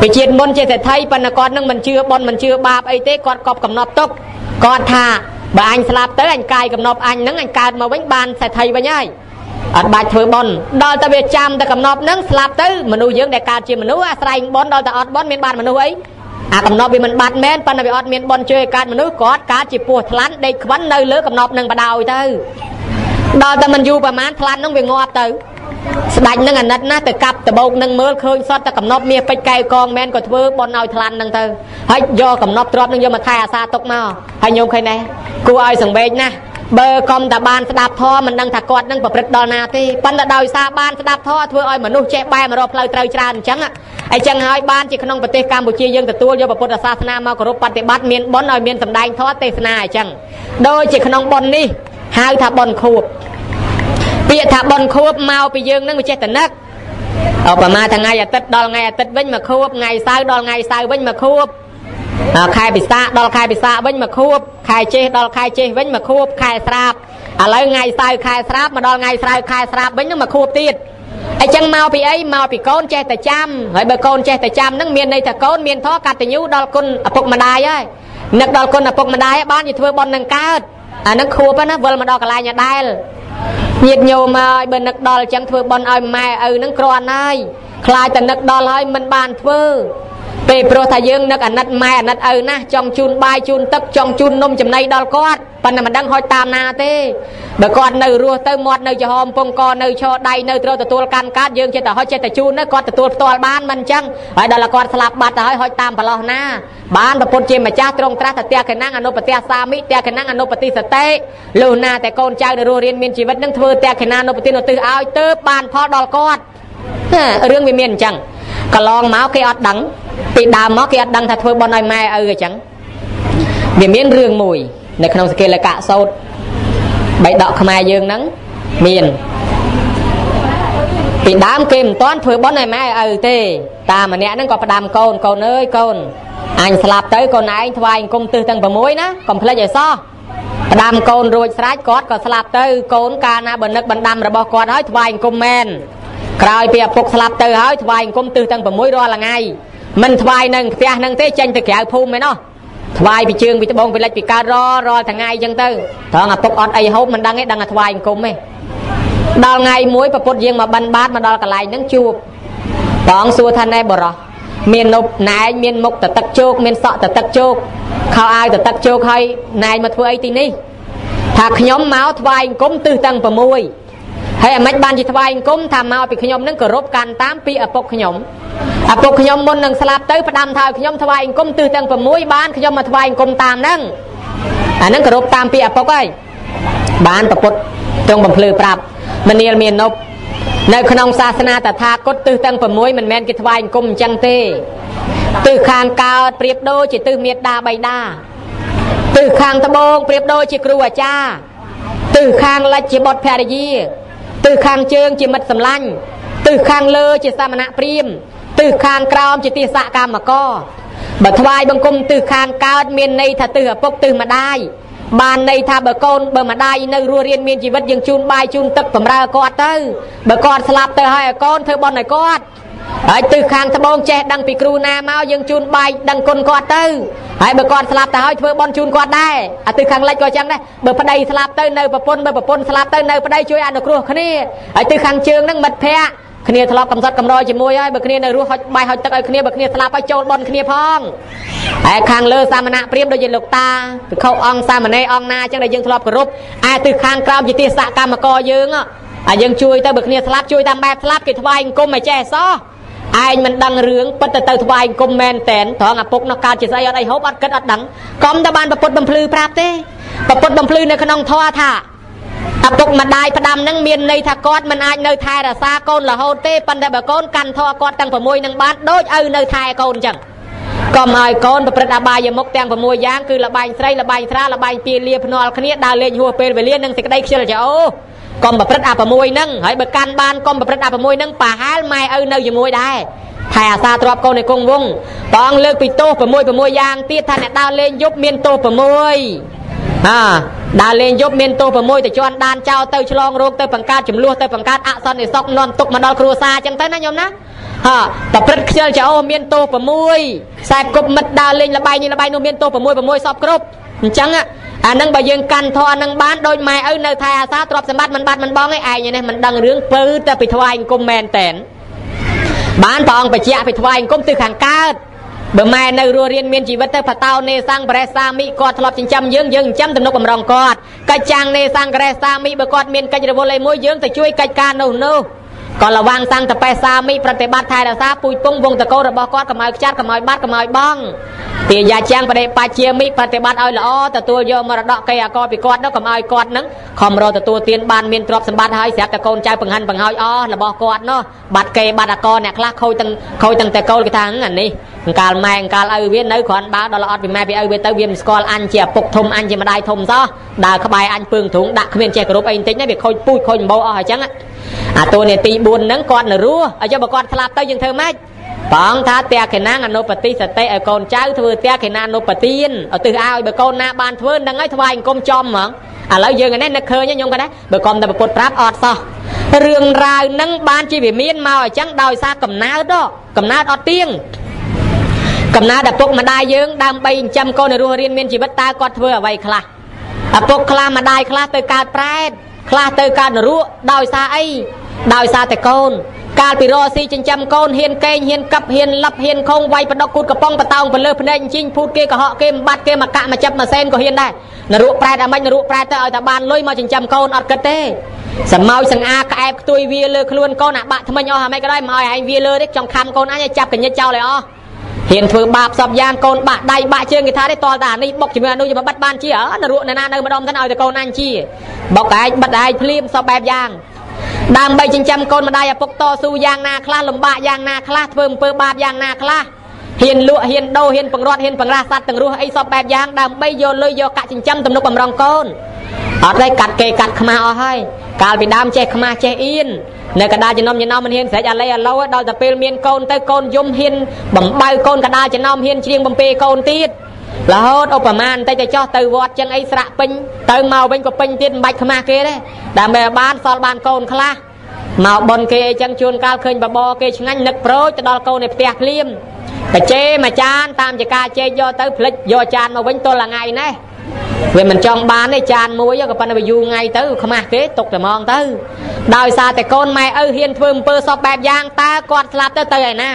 ពីជាតិមុនជាសេដ្ឋីប៉ុន្តែគាត់នឹងមិនជឿបនមិនជឿបាបអីទេគាត់កប់កំណត់ទុកគាត់ថា បើអញស្លាប់ទៅអញកាយកំណប់អញហ្នឹងអញកើតមកវិញបានសេដ្ឋីវិញហើយអត់បាច់ធ្វើបន់ដល់តែវាចាំតែកំណប់ហ្នឹងស្លាប់ទៅមនុស្សយើងដែលកើតជាមនុស្សអាស្រ័យបន់ដល់តែអត់បន់មានបានមនុស្សអីអាកំណប់វាមិនបាត់មែនប៉ុន្តែវាអត់មានបន់ជួយឲ្យកើតមនុស្សគាត់កើតជាពោះថ្លាន់ដេកខ្វិននៅលើកំណប់នឹងបដោយទៅដល់តែមិនយូរប្រហែលថ្លាន់នឹងវាងាប់ទៅ ស្ដាច់នឹងអាណិតណាទៅកាប់ដបោកនឹងមើលឃើញសតតែកំណប់មាសពេជ្រកែវកងមែនក៏ធ្វើបន់ឲ្យថ្លាន់នឹងទៅហើយយកកំណប់ទ្របនឹងយកមកថែអាសាទុកមកហើយញោមឃើញដែរគួរឲ្យសង្វេកណាបើកុំតែបានស្ដាប់ធម៌មិនដឹងថាគាត់នឹងប្រព្រឹត្តដល់ណាទេប៉ុន្តែដោយសារបានស្ដាប់ធម៌ធ្វើឲ្យមនុស្សចេះបែរមករកផ្លូវត្រូវច្រើនអញ្ចឹងអញ្ចឹងហើយបានជាក្នុងប្រទេសកម្ពុជាយើងទទួលយកពុទ្ធសាសនាមកគោរពបប្រតិបត្តិមានបុណ្យឲ្យមានសម្ដែងធម៌ទេសនាអញ្ចឹងដូចជាក្នុងបុណ្យនេះហៅថាបុណ្យខួប ពាក្យថាបុណ្យខួបមកពីយើងនឹងវាចេះតែនឹកឧបមាថ្ងៃអាទិត្យដល់ថ្ងៃអាទិត្យវិញមកខួបថ្ងៃសៅរ៍ដល់ថ្ងៃសៅរ៍វិញមកខួបខែពិសាដល់ខែពិសាវិញមកខួបខែចេះដល់ខែចេះវិញមកខួបខែស្រាបឥឡូវថ្ងៃសៅរ៍ខែស្រាបមកដល់ថ្ងៃស្រាវខែស្រាបវិញនឹងមកខួបទៀតអញ្ចឹងមកពីអីមកពីកូនចេះតែចាំហើយបើកូនចេះតែចាំនឹងមានន័យថាកូនមានធម៌កតញ្ញូដល់គុណឪពុកម្ដាយហើយនឹកដល់គុណឪពុកម្ដាយបានជាធ្វើបន់នឹងកើតអានឹងខួបណាវិលមកដល់កន្លែងដែល ញាតញោមហើយបើនឹកដល់អញ្ចឹងធ្វើបន់ឲ្យម៉ែឪនឹងគ្រាន់ហើយខ្លាចតែនឹកដល់ហើយមិនបានធ្វើ ពេលព្រោះថាយើងនឹកអាណិតម៉ែអាណិតឪណាស់ចង់ជូនបាយជូនទឹកចង់ជូននំចំណីដល់គាត់ប៉ុន្តែមិនដឹងហុចតាមណាទេបើគាត់នៅរស់ទៅមាត់នៅចំហពងកនៅឈរដៃនៅត្រូវទទួលកាន់កាតយើងចេះតែហុចចេះតែជូនទៅគាត់ទទួលផ្ទាល់បានមិនអញ្ចឹងហើយដល់គាត់ស្លាប់បាត់ទៅហើយហុចតាមប្រឡោះណាបានប្រពុតជាម្ចាស់ទ្រង់ត្រាស់តែទះកណាំងអនុបទះសាមិទះកណាំងអនុបតិសតិលុះណាតែកូនចៅនៅរស់រៀនមានជីវិតនឹងធ្វើទះកណាអនុបតិនុទិសឲ្យទៅបានផលដល់គាត់រឿងវាមានអញ្ចឹង កន្លងមកគេអត់ដឹងពីដើមមកគេអត់ដឹងថាធ្វើបន់ឲ្យម៉ែឪអញ្ចឹងវាមានរឿងមួយ នៅក្នុងសកេលកៈសោតបៃដកខ្មែរយើងហ្នឹងមានពីដើមគេមិនទាន់ធ្វើបន់ឲ្យម៉ែឪទេ តាម្នាក់ហ្នឹងក៏ផ្ដាំកូនកូនអើយកូនអញស្លាប់ទៅកូនឯងថ្វាយអង្គមទិសទាំង6ណាកុំភ្លេចឲ្យសោះផ្ដាំកូនរួចស្រេចគាត់ក៏ស្លាប់ទៅកូនកាលណាបើនឹកបណ្ដាំរបស់គាត់ហើយថ្វាយអង្គមមែន ក្រោយពីឪពុកស្លាប់ទៅហើយថ្វាយអង្គមទិសទាំង6រាល់ថ្ងៃមិនថ្វាយនៅផ្ទះនឹងទេចេញទៅក្រៅភូមិឯណោះថ្វាយពីជើងពីត្បូងពីលិចពីកើតររាល់ថ្ងៃអញ្ចឹងទៅត្រង់ឪពុកអត់អីហូបមិនដឹងទេដឹងតែថ្វាយអង្គមទេដល់ថ្ងៃមួយប្រពុតយើងមកបិណ្ឌបាតមកដល់កន្លែងហ្នឹងជួបបងសួរថាណែបរោះមាននប់ណែងមានមុខតទឹកជោកមានសក់តទឹកជោកខោអាវតទឹកជោកហើយណែងមកធ្វើអីទីនេះថាខ្ញុំមកថ្វាយអង្គមទិសទាំង6 ហើយអាម៉េចបានជាថ្វាយអង្គមថាមកពីខ្ញុំនឹងគោរពកាន់តាមពីឪពុកខ្ញុំឪពុកខ្ញុំមុននឹងស្លាប់ទៅផ្ដាំថាឲ្យខ្ញុំថ្វាយអង្គមទិសទាំង6បានខ្ញុំមកថ្វាយអង្គមតាមហ្នឹងអាហ្នឹងគោរពតាមពីឪពុកហើយបានប្រពុតទ្រង់បំភ្លឺប្រាប់មនាលមាននប់នៅក្នុងសាសនាតថាគតទិសទាំង6មិនមែនគេថ្វាយអង្គមអញ្ចឹងទេទិសខាងកើតប្រៀបដូចជាទិសមេត្តាបៃតាទិសខាងត្បូងប្រៀបដូចជាគ្រូអាចារ្យទិសខាងលិចជាបុត្រភរិយា ទិសខាងជើងជាមិត្តសម្លាញ់ទិសខាងលើជាសមណៈព្រាមទិសខាងក្រោមជាទាសកម្មកបើថ្វាយបង្គំទិសខាងកើតមានន័យថាទិសឪពុកទិសម្ដាយបានន័យថាបើកូនបើម្ដាយនៅរស់រៀនមានជីវិតយើងជូនបាយជូនទឹកបំរើគាត់ទៅបើគាត់ស្លាប់ទៅហើយឲ្យកូនធ្វើបន់ឲ្យគាត់ ហើយទិសខាងត្បូងចេះដឹងពីគ្រូណាមកយើងជូនបាយដឹងគុណគាត់ទៅហើយបើគាត់ស្លាប់ទៅហើយធ្វើបន់ជូនគាត់ដែរអាទិសខាងលិចក៏ចឹងដែរបើប្តីស្លាប់ទៅនៅប្រពន្ធបើប្រពន្ធស្លាប់ទៅនៅប្តីជួយអនុគ្រោះគ្នាហើយទិសខាងជើងហ្នឹងមិត្តភ័ក្តិគ្នាធ្លាប់កំសត់កំរយជាមួយហើយបើគ្នានៅរស់ហុចបាយហុចទឹកឲ្យគ្នាបើគ្នាស្លាប់ហើយចូលបន់គ្នាផងហើយខាងលើសាមណៈព្រាមដូចជាលោកតាពិខុអង្គសាមណេរអង្គណាចឹងដែលយើងធ្លាប់គោរពឯទិសខាងក្រោមជាទាសកម្មករយើងអាយើងជួយទៅបើគ្នាស្លាប់ជួយតាមបែបស្លាប់គេថ្វាយអង្គមឲ្យចេះសោះ ឯងមិនដឹងរឿងពិតទៅទៅថ្វាយអង្គមមែនតែនត្រង់ឪពុកនោះកើតជាស្អីអត់អីហូបអត់គិតអត់ដឹងកុំតែបានប្រពុតបំភ្លឺប្រាប់ទេប្រពុតបំភ្លឺនៅក្នុងធម៌ថាឪពុកម្ដាយផ្ដាំនឹងមានន័យថាគាត់មិនអាចនៅថែរក្សាកូនរហូតទេប៉ុន្តែបើកូនកាន់ធម៌គាត់ទាំង6នឹងបានដូចឪនៅថែកូនអញ្ចឹងកុំឲ្យកូនប្រព្រឹត្តអបាយមុខទាំង6យ៉ាងគឺលបែងស្រីលបែងស្រាលបែងពាលាភ្នាល់គ្នាដើរលេងហួសពេលវេលានិងសេចក្តីខ្ជិលចោ កុំប្រព្រឹត្តអា6ហ្នឹងហើយបើកាន់បានកុំប្រព្រឹត្តអា6ហ្នឹងប្រហែលម៉ែឪនៅជាមួយដែរថែអាសាទ្របកូនในគង់វងបងលើកពីទោស6 6យ៉ាងទៀតថាអ្នកដើរលេងយប់មានទោស6ហាដើរលេងយប់មានទោស6ទៅជន់ដានចោលទៅឆ្លងរោគទៅបង្កើតចំនួនទៅបង្កើតអសន្តិសុខនាំទុកមកដល់គ្រួសារអញ្ចឹងទៅណាញោមណាហាប្រព្រឹត្តខ្ជិលចោលមានទោស6ខ្សែគប់មិត្តដើរលេងលបាយនេះលបាយនោះមានទោស6 6សពគ្រប់អញ្ចឹង អានឹងបើយើងកាន់ធរនឹងបានដូចម៉ែឪនៅថែអាសាទ្រព្យសម្បត្តិមិនបាត់មិនបងឯងឯងនេះមិនដឹងរឿងពើតែពីថ្វាយអង្គមមែនតែនបានព្រះអង្គបញ្ជាក់ពីថ្វាយអង្គមទិសខាងកើតបើម៉ែនៅរស់រៀនមានជីវិតទៅបតោនេសង្ករេសាមីគាត់ធ្លាប់ចិញ្ចឹមយើងយើងចិញ្ចឹមទំនុកបំរុងគាត់កិច្ចចាំងនេសង្ករេសាមីបើគាត់មានកិច្ចរវល់អីមួយយើងទៅជួយកិច្ចការនោះនោះ ក៏រវាងសង្តបេសាមីប្រតិបត្តិថែរក្សាពូជពងវងតកោរបស់គាត់កុំឲ្យខ្ចាត់កុំឲ្យបាត់កុំឲ្យបងទាយាជាងបដិបត្តិជាមីប្រតិបត្តិឲ្យល្អទទួលយកមរតកកេអកពីគាត់នោះកុំឲ្យគាត់នឹងខំរកទទួលទានបានមានទ្រព្យសម្បត្តិហើយស្រាប់តែកូនចៅបង្ហាញបង្ហើយអស់របស់គាត់នោះបាត់កេបាត់អកអ្នកខ្លះខូចទាំងខូចទាំងតែកូនគេថាអានេះ អង្កាលម៉ែអង្កាលឪវានៅគ្រាន់បើដល់អត់ពីម៉ែពីឪវាទៅវាមិនស្គាល់អញជាឪពុកធំអញជាម្ដាយធំសោះដើរក្បែរអញពើងទ្រូងដាក់គ្មានចេះគោរពអីបន្តិចណាវាខូចពូជខូចអំបោអស់អញ្ចឹងអាតួនាទី4ហ្នឹងគាត់នៅរស់ហើយចុះបើគាត់ស្លាប់ទៅយើងធ្វើម៉េចបងថាតេខេណាអនុបតិសតិឲ្យកូនចៅធ្វើតេខេណាអនុបទានឧទ្ទិសឲ្យបើកូនណាបានធ្វើនឹងឲ្យថ្វាយអង្គមចំហ្មងឥឡូវយើងនេះនឹកឃើញខ្ញុំគាត់ណាបើកុំតែពុទ្ធប្រាប់អត់សោះរឿងរ៉ាវនឹងបានជាវាមានមកអញ្ចឹងដោយសារកំណើតកំណើតអត់ទៀង កំណើតឪពុកម្ដាយយើងដើម្បីចិញ្ចឹមកូនឲ្យរស់រៀនមានជីវិតតើគាត់ធ្វើអ្វីខ្លះឪពុកខ្លះម្ដាយខ្លះទៅកើតប្រែតខ្លះទៅកើតនរកដោយសារអីដោយសារតែកូន កាលពីរស៊ីចិញ្ចឹមកូនហ៊ានកេងហ៊ានកັບហ៊ានលឹបហ៊ានខងវាយបដកគូតកំប៉ុងបតោងបលើភ្នែកជីងភូតគេកុហកគេមិនបាត់គេមកកាក់មកចាប់មកសែនក៏ហ៊ានដែរនរកប្រែតអាម៉េចនរកប្រែតទៅឲ្យតែបានលុយមកចិញ្ចឹមកូនអត់គិតទេសមោចសង្អាក្អែបខ្ទួយវាលើខ្លួនកូនអាបាក់ថ្មិញអស់អាម៉េចក៏ដោយមកឲ្យឯងវាលើទេចង់ខំកូនអញឲ្យចាប់កញ្ញិតចោលឲ្យអស់ ហ៊ានធ្វើបាបសពយ៉ាងកូនបាក់ដៃបាក់ជើងគេថាទេតលតានេះបុកជាមួយអានោះយកបិទបានជាអនរកនៅណានៅម្ដុំទៅឲ្យតែកូនអញជាបុកឯងបិទឯងភ្លាមសពបែបយ៉ាងដើម្បីចិញ្ចឹមកូនម្ដាយឪពុកតស៊ូយ៉ាងណាខ្លះលំបាកយ៉ាងណាខ្លះធ្វើអំពើបាបយ៉ាងណាខ្លះហ៊ានលក់ហ៊ានដូរហ៊ានបង្រត់ហ៊ានបង្រាស់សត្វទាំងរស់អីសពបែបយ៉ាងដើម្បីយកលុយយកកាក់ចិញ្ចឹមទំនុកបំរុងកូន អត់ទេកាត់គេកាត់ខ្មាស់អស់ហើយកាលពីដើមចេះខ្មាស់ចេះអៀននៅកដាលចំណុំចំណោមមិនហ៊ានស្រេចអាឡៃអាឡូដល់តែពេលមានកូនទៅកូនយំហ៊ានបំបៅកូនកដាលចំណោមហ៊ានច្រៀងបំពេកូនទៀតរហូតឧបមាបន្តិចទៅចោះទៅវត្តចឹងអីស្រាក់ពេញទៅមកវិញក៏ពេញទៀតមិនបាច់ខ្មាស់គេទេដើម្បីបានសល់បានកូនខ្លះមកបនគេអីចឹងជួនកាលឃើញបបរគេឆ្ងាញ់នឹកប្រូចទៅដល់កូនในផ្ទះភ្លាមបជេមួយចានតាមចការជែកយកទៅផ្លិចយកចានមកវិញទល់ថ្ងៃណេះ វាមិនចង់បានទេចានមួយក៏ប៉ុន្តែវាយូរថ្ងៃទៅខ្មាស់គេទុកតែហ្មងទៅដោយសារតែកូនម៉ែឪហ៊ានធ្វើអំពើសពបែបយ៉ាងតើគាត់ស្លាប់ទៅទៅឯណា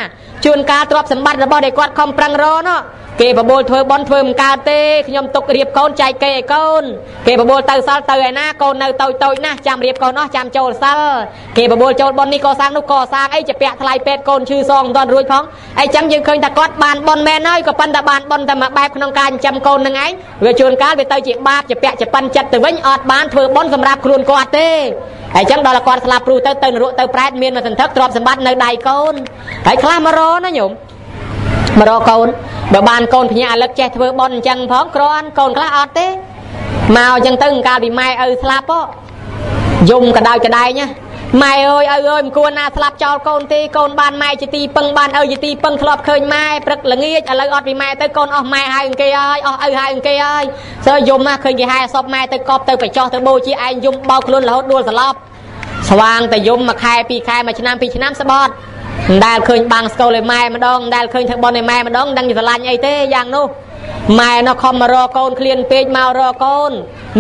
ជួនកាលទ្រព្យសម្បត្តិរបស់ដែលគាត់ខំប្រឹងរកនោះគេបបួលធ្វើបន់ធ្វើមិនកើតទេខ្ញុំទុករៀបកូនចែកគេឲ្យកូនគេបបួលទៅសល់ទៅឯណាកូននៅតូចតូចណាស់ចាំរៀបកូនអស់ចាំចូលសល់គេបបួលចូលបន់នេះកសាងនោះកសាងអីជាពាក់ថ្លៃពេទ្យកូនឈឺសងមិនទាន់រួចផងអីចឹងយើងឃើញថាគាត់បានបន់មែនហើយក៏ប៉ុន្តែបានបន់តែមួយបែបក្នុងការចិញ្ចឹមកូននឹងឯងវាជួនកាលវាទៅជាបាបជាពាក់ជាប៉ិនចិត្តទៅវិញអត់បានធ្វើបន់សម្រាប់ខ្លួនគាត់ទេ ហើយចឹងដល់គាត់ស្លាប់ព្រុសទៅទៅនរកទៅប្រែតមានមកសន្ធឹកទ្រព្យសម្បត្តិនៅដៃកូនហើយខ្លះមករណាញោមមករកកូនបើបានកូនភ្ញាក់អាលឹកចេះធ្វើបន់អញ្ចឹងផងគ្រាន់កូនខ្លះអត់ទេមកអញ្ចឹងទៅកាលពីម៉ែឪស្លាប់ហ៎យំកដៅកដែងណា ម៉ែអើយឪអើយមិនគួរណាស្លាប់ចោលកូនទេកូនបានម៉ែជាទីពឹងបានឪជាទីពឹងធ្លាប់ឃើញម៉ែព្រឹកល្ងាចឥឡូវអត់ពីម៉ែទៅកូនអស់ម៉ែហើយអង្គគេហើយអស់ឪហើយអង្គគេហើយសើយំណាឃើញគេហែសពម៉ែទៅកប់ទៅបចោះទៅបូជាឯងយំបោកខ្លួនរហូតដួលស្លាប់ស្វាងតែយំមួយខែពីរខែមួយឆ្នាំពីរឆ្នាំស្បត់មិនដែលឃើញបាំងស្គលឲ្យម៉ែម្ដងមិនដែលឃើញធ្វើបន់ឲ្យម៉ែម្ដងដឹងជាស្រឡាញ់អីទេយ៉ាងនោះម៉ែនោះខំមករកកូនឃ្លានពេកមករកកូន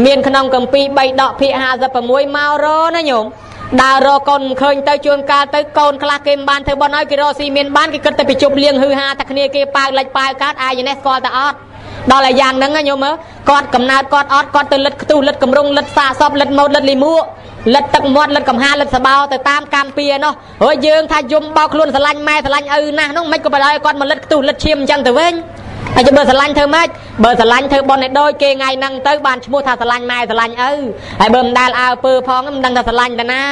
មានក្នុងកម្ពី3ដកភាគ56មករណាញោម ដើររកកូនឃើញទៅជួនកាលទៅកូនខ្លះគេមិនបានធ្វើបន់ឲ្យគេរកស៊ីមានបានគេគិតតែពីជប់លៀងហឺហាតែគ្នាគេប៉ាវលិចប៉ាវកើតអាយនេះស្គាល់តែអត់ដល់តែយ៉ាងហ្នឹងញោមមើលគាត់កំណើតគាត់អត់គាត់ទៅលិតខ្ទុះលិតកម្រងលិតសាសពលិតម៉ូតលិតលីមួកលិតទឹកមាត់លិតកំហាលិតសបោទៅតាមកម្មពៀនោះហើយយើងថាយំបោកខ្លួនស្រឡាញ់ម៉ែស្រឡាញ់ឪណាស់នោះមិនក៏បដឲ្យគាត់មកលិតខ្ទុះលិតឈាមអញ្ចឹងទៅវិញ ហើយបើស្រឡាញ់ធ្វើម៉េចបើស្រឡាញ់ធ្វើបន់ឲ្យដូចគេថ្ងៃហ្នឹងទៅបានឈ្មោះថាស្រឡាញ់ម៉ែស្រឡាញ់ឪហើយបើមិនដែលអើពើផងមិនដឹងថាស្រឡាញ់តាណា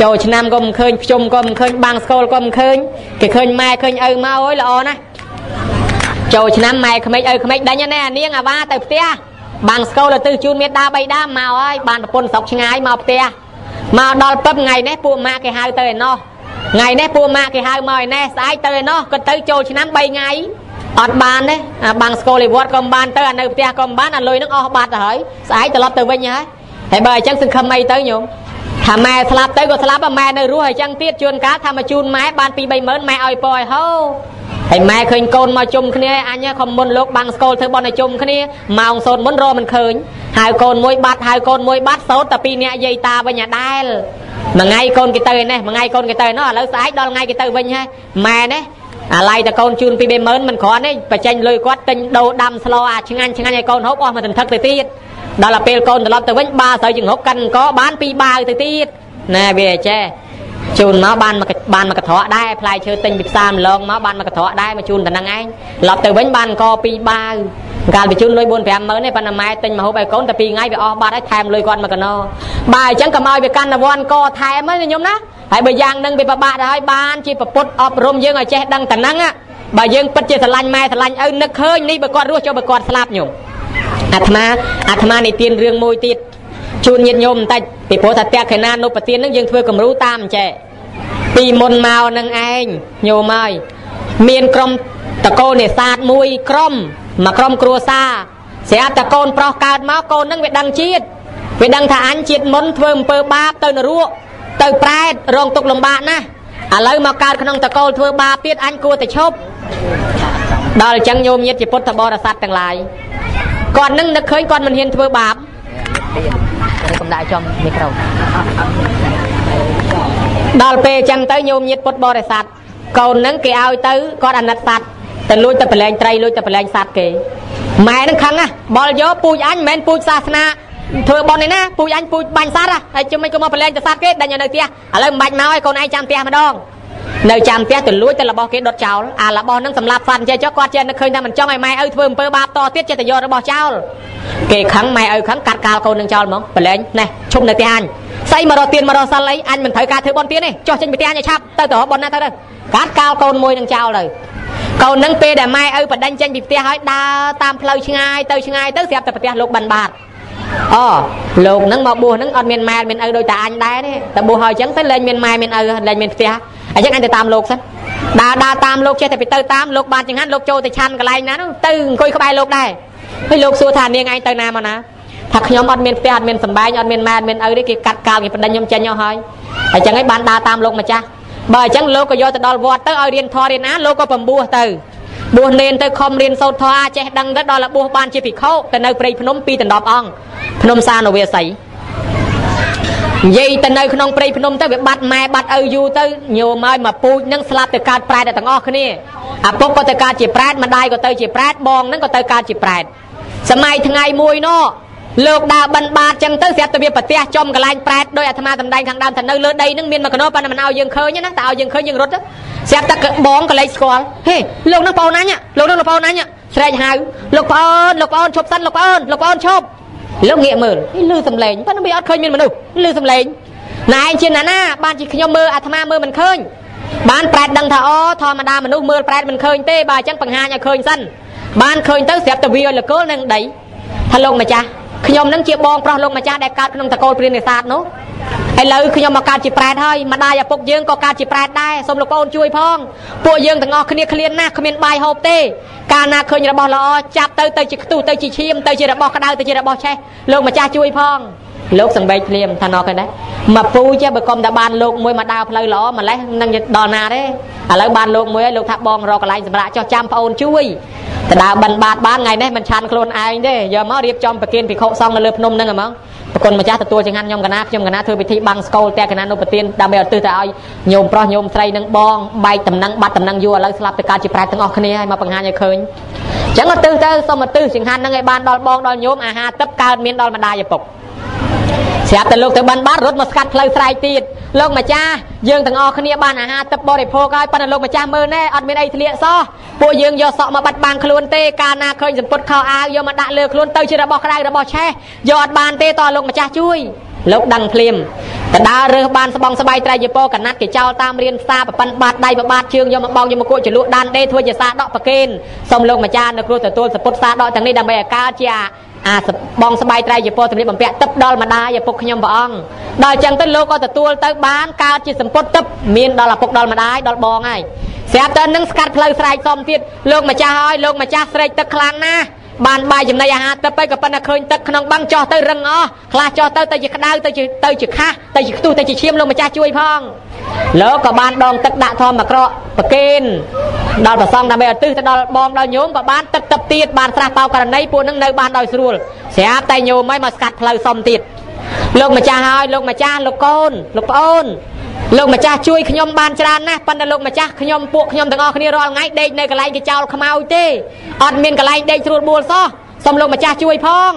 ចូលឆ្នាំក៏មិនឃើញភ្ជុំក៏មិនឃើញបាំងស្គលក៏មិនឃើញគេឃើញម៉ែឃើញឪមកអើយល្អណាស់ចូលឆ្នាំម៉ែក្មេកឪក្មេកដេញណាអានាងអាវ៉ាទៅផ្ទះបាំងស្គលទៅជូនមេដាបីដាមកហើយបានប្រពន្ធស្រុកឆ្ងាយមកផ្ទះមកដល់ពឹបថ្ងៃនេះពួកម៉ាគេហៅទៅឯណោះថ្ងៃនេះពួកម៉ាគេហៅមកឯណេះស្អែកទៅឯណោះគាត់ទៅចូលឆ្នាំ3ថ្ងៃ អត់បានទេអាបាំងស្គលឯវត្តក៏មិនបានទៅអានៅផ្ទះក៏មិនបានអាលុយនឹងអស់បាត់ទៅហើយស្អែកត្រឡប់ទៅវិញហើយហើយបើអញ្ចឹងសង្ឃឹមអីទៅញោមថាម៉ែស្លាប់ទៅក៏ស្លាប់ម៉ែនៅរស់អញ្ចឹងទៀតជួនកាលថាមកជូនម៉ែបានពី30000ម៉ែឲ្យពរឲ្យហូហើយម៉ែឃើញកូនមកជុំគ្នាអញខំមុនលោកបាំងស្គលធ្វើបន់ឲ្យជុំគ្នាម៉ោងសូនមុនរមិនឃើញហៅកូនមួយបាត់ហៅកូនមួយបាត់សោតតែពីរនាក់យាយតាវិញអាដែលមួយថ្ងៃកូនគេទៅឯនេះមួយថ្ងៃកូនគេទៅនោះឥឡូវស្អែកដល់ថ្ងៃគេទៅវិញហើយម៉ែនេះ អាឡៃតកូនជូនពី20000មិនគ្រាន់ទេបញ្ចេញលុយគាត់ទិញដូរដាំស្លោអាឆ្ងាញ់ឆ្ងាញ់ឲ្យកូនហូបអស់មកទន្ទឹកទៅទៀតដល់ទៅពេលកូនត្រឡប់ទៅវិញបាត្រូវចង្ហុកកាន់កបានពីបាវទៅទៀតណាវាចេះជូនមកបានមកបានមកកត្រកដែរផ្លែឈើទិញពីផ្សារម្លងមកបានមកកត្រកដែរមកជូនតែនឹងឯងឡប់ទៅវិញបានអង្គពីរបាវ កាលបញ្ជូនលុយ4 5ម៉ឺនទេប៉ុន្តែម៉ែទិញមកហូបឲ្យកូនតែ2ថ្ងៃវាអស់បាត់ហើយថែមលុយគាត់មកកណោបើអញ្ចឹងកុំឲ្យវាកាន់តែវ័នកថែមណាញោមណាហើយបើយ៉ាងនឹងវាពិបាកទៅហើយបានជាប្រពុតអប់រំយើងឲ្យចេះដឹងតែហ្នឹងបើយើងពិតជាស្រឡាញ់ម៉ែស្រឡាញ់ឪនឹកឃើញនេះបើគាត់រស់ចុះបើគាត់ស្លាប់ញោមអាត្មាអាត្មានេះទៀនរឿងមួយទៀតជូនញាតិញោមបន្តិចពីព្រោះថាតេខេណានុបទាននឹងយើងធ្វើគំរូតាមអញ្ចេះពីមុនមកនឹងឯងញោមហើយមានក្រុមតកូលនេសាទមួយក្រុម មកក្រុមគ្រួសារស្រាប់តែកូនប្រុសកើតមកកូននឹងវាដឹងជាតិវាដឹងថាអញជាតិមុនធ្វើអំពើបាបទៅនរកទៅប្រែតរងទុកលំបាកណាស់ឥឡូវមកកើតក្នុងតកូលធ្វើបាបទៀតអញគួរតែឈប់ដល់អញ្ចឹងញោមញាតជាពុទ្ធបរិស័ទទាំងឡាយគាត់នឹងនឹកឃើញគាត់មិនហ៊ានធ្វើបាបកំដាក់ចំមីក្រូដល់ពេលអញ្ចឹងទៅញោមញាតពុទ្ធបរិស័ទកូននឹងគេឲ្យទៅគាត់អាណិតសัตว์ តែលួចតែប្រឡែងត្រីលួចតែប្រឡែងសត្វគេម៉ែនឹងខឹងណាបលយកពូជអញមិនមែនពូជសាសនាធ្វើបន់ឯណាពូជអញពូជបាញ់សត្វហើយជុំមិនក៏មកប្រឡែងទៅសត្វគេដេញនៅផ្ទះឥឡូវមិនបាច់មកឲ្យកូនឯងចាំផ្ទះម្ដងនៅចាំផ្ទះទៅលួចទៅរបស់គេដុតចោលអារបស់នឹងសម្លាប់សត្វចេះចុះគាត់ចេះនឹកឃើញថាមិនចង់ឲ្យម៉ែឪធ្វើអំពើបាបតទៀតចេះតែយករបស់ចោលគេខឹងម៉ែឪខឹងកាត់កាលកូននឹងចោលហ្មងប្រឡែងណេះឈប់នៅផ្ទះអញស្អីមករកទៀនមករកសិលអីអញមិនត្រូវការធ្វើបន់ទៀនទេចុះចេញពីផ្ទះអញឲ្យឆាប់ទៅទៅបន់ណាទៅទៅកាត់កាលកូនមួយនឹងចោលទៅ កូននឹងពេលដែលម៉ែឪបដិញ្ញចេញពីផ្ទះហើយដើរតាមផ្លូវឆ្ងាយទៅឆ្ងាយទៅស្រាប់តែផ្ទះលោកបានបាត់អូលោកនឹងមកបួសនឹងអត់មានម៉ែមានឪដូចតែអញដែរទេតែបួសហើយអញ្ចឹងទៅលែងមានម៉ែមានឪលែងមានផ្ទះអញ្ចឹងអញទៅតាមលោកសិនដើរដើរតាមលោកចេះតែទៅទៅតាមលោកបានចង្ហាន់លោកចូលទៅឆាន់កន្លែងណានោះទៅអង្គុយក្បែរលោកដែរហើយលោកសួរថានាងឯងទៅណាមកណាថាខ្ញុំអត់មានផ្ទះអត់មានសម្បែងអត់មានម៉ែអត់មានឪទេគេកាត់កាលគេបដិញ្ញខ្ញុំចេញអស់ហើយអញ្ចឹងឯងបានដើរតាមលោកម្ចាស់ បើអញ្ចឹងលោកក៏យកទៅដល់វត្តទៅឲ្យរៀនធម៌រៀនណាលោកក៏បំពោះទៅបួសនេនទៅខំរៀនសូត្រធម៌ចេះដឹងទៅដល់បួសបានជាភិក្ខុទៅនៅព្រៃភ្នំពីដណ្ដប់អង្គភ្នំសានវាស័យនិយាយទៅនៅក្នុងព្រៃភ្នំទៅវាបាត់ម៉ែបាត់ឪយូរទៅញោមហើយមកពូជនឹងស្លាប់ទៅកើតប្រែតទាំងអស់គ្នាអាពុកក៏ទៅកើតជាប្រែតម្ដាយក៏ទៅជាប្រែតបងនឹងក៏ទៅកើតជាប្រែតសម័យថ្ងៃមួយនោះ លោកដើរបិណ្ឌបាតចឹងទៅស្រាប់តែវាប្រទះចំកន្លែងប្រែតដោយអាត្មាតំដែងខាងដើមថានៅលើដីនឹងមានមួយកណោប៉ុន្តែមិនឲ្យយើងឃើញណាតែឲ្យយើងឃើញយើងរត់ស្រាប់តែបងកលេចស្គាល់ហេលោកនឹងបងអញលោកនឹងបងអញស្រែកហៅលោកប្អូនលោកប្អូនឈប់សិនលោកប្អូនលោកប្អូនឈប់លោកងាកមើលលឺសំឡេងប៉ុន្តែវាអត់ឃើញមានមនុស្សលឺសំឡេងណែឯងជាណាណាបានជាខ្ញុំមើលអាត្មាមើលមិនឃើញបានប្រែតដឹងថាអូធម្មតាមនុស្សមើលប្រែតមិនឃើញទេបើអញ្ចឹងបង្ហាញឲ្យឃើញសិនបានឃើញទៅស្រាប់តែវាឲ្យលកលនឹងដីថាលោកម្ចាស់ ខ្ញុំនឹងជាបងប្រុសលោកម្ចាស់ដែលកើតក្នុងតកូលព្រាននេសាទនោះឥឡូវខ្ញុំមកកើតជាប្រែតហើយម្ដាយឪពុកយើងក៏កើតជាប្រែតដែរសូមលោកប្អូនជួយផងពួកយើងទាំងអស់គ្នាឃ្លានណាស់គ្មានបាយហូបទេកាលណាឃើញរបស់ល្អចាប់ទៅទៅជាខ្ទុះទៅជាឈាមទៅជារបស់ក្តៅទៅជារបស់ឆេះលោកម្ចាស់ជួយផង លោកសង្វេកភ្លាមថាណោះឃើញដែរមកពូចេះបើកុំតែបានលោកមួយមកដើរផ្លូវល្អម្លេះនឹងដល់ណាទេឥឡូវបានលោកមួយហើយលោកថាបងរកកន្លែងសម្រាប់ចោះចាំប្អូនជួយទៅដើរបិណ្ឌបាតបានថ្ងៃនេះមិនឆានខ្លួនឯងទេយកមករៀបចំប្រគិនភិក្ខុសង្ឃនៅលើភ្នំហ្នឹងហ្មងប្រគុណម្ចាស់ទទួលចង្ហាន់ខ្ញុំកណាខ្ញុំកណាធ្វើពិធីបាំងស្គលតែកណានុប្រទានដើម្បីឲ្យទិសទៅឲ្យញោមប្រុសញោមស្រីនឹងបងបែកតំណែងបាត់តំណែងយូរឥឡូវស្លាប់ទៅកើតជាប្រែតទាំងអស់គ្នាហើយមកបង្ហាញឲ្យឃើញអញ្ចឹងទៅទៅសុំទៅចង្ហាន់ហ្នឹងឲ្យបានដល់បងដល់ញោមអាហារទឹកកើតមានដល់ម្ដាយឪពុក ស្រាប់តែលោកទៅបានបាត់រត់មកស្កាត់ផ្លូវស្រែកទៀតលោកម្ចាស់យើងទាំងអស់គ្នាបានអាហារទឹកបរិភោគហើយប៉ុន្តែលោកម្ចាស់មើលណែអត់មានអីធ្លាក់សោះពួកយើងយកសក់មកបាត់បាំងខ្លួនទេកាលណាឃើញសម្ពុតខោអាវយកមកដាក់លើខ្លួនទៅជារបស់ក្តៅរបស់ឆេះយកអត់បានទេតលោកម្ចាស់ជួយលោកដឹងភ្លាមតដើររើសបានស្បងស្បៃត្រៃយពកណាត់គេចោលតាមរៀនផ្សារប្រប៉ិនបាតដៃប្របាតជើងយកមកបោកយកមកគួចចលក់ដានដេធ្វើជាសាដកប្រកេនសូមលោកម្ចាស់នៅគ្រោះទទួលសពុតសាដកទាំងនេះដើម្បីឲ្យកើតជា អាបងស្បែកត្រៃជាពណ៌សម្លៀកបំពាក់ទឹកដល់ម្ដាយឪពុកខ្ញុំព្រះអង្គដល់អញ្ចឹងទៅលោកក៏ទទួលទៅបានកើតជាសម្ពុតទឹកមានដល់ឪពុកដល់ម្ដាយដល់បងហើយស្រាប់តែនឹងស្កាត់ផ្លូវស្រែកសំទៀតលោកម្ចាស់ហើយលោកម្ចាស់ស្រែកទឹកខ្លាំងណាស់បានបាយចំណីអាហារទឹកទៅក៏ប៉ុន្តែឃើញទឹកក្នុងបឹងចោះទៅរឹងអស់ខ្លះចោះទៅទៅជាក្តៅទៅជាទៅជាខាស់ទៅជាខ្ទុះទៅជាឈាមលោកម្ចាស់ជួយផង លោកក៏បានដងទឹកដាក់ធម្មក្រក់ប្រគេនដល់ប្រសងដើម្បីឲ្យទិសទៅដល់បងដល់ញោមក៏បានទឹកទឹកទៀតបានស្រះបោករណីពួកនឹងនៅបានដោយស្រួលស្រាប់តែញោមហើយមកស្កាត់ផ្លូវសំទៀតលោកម្ចាស់ហើយលោកម្ចាស់លោកកូនលោកប្អូនលោកម្ចាស់ជួយខ្ញុំបានច្រើនណាស់ប៉ុន្តែលោកម្ចាស់ខ្ញុំពួកខ្ញុំទាំងអស់គ្នារាល់ថ្ងៃដេកនៅកន្លែងគេចោលខ្មោចទេអត់មានកន្លែងដេកស្រួលបួលសោះសូមលោកម្ចាស់ជួយផង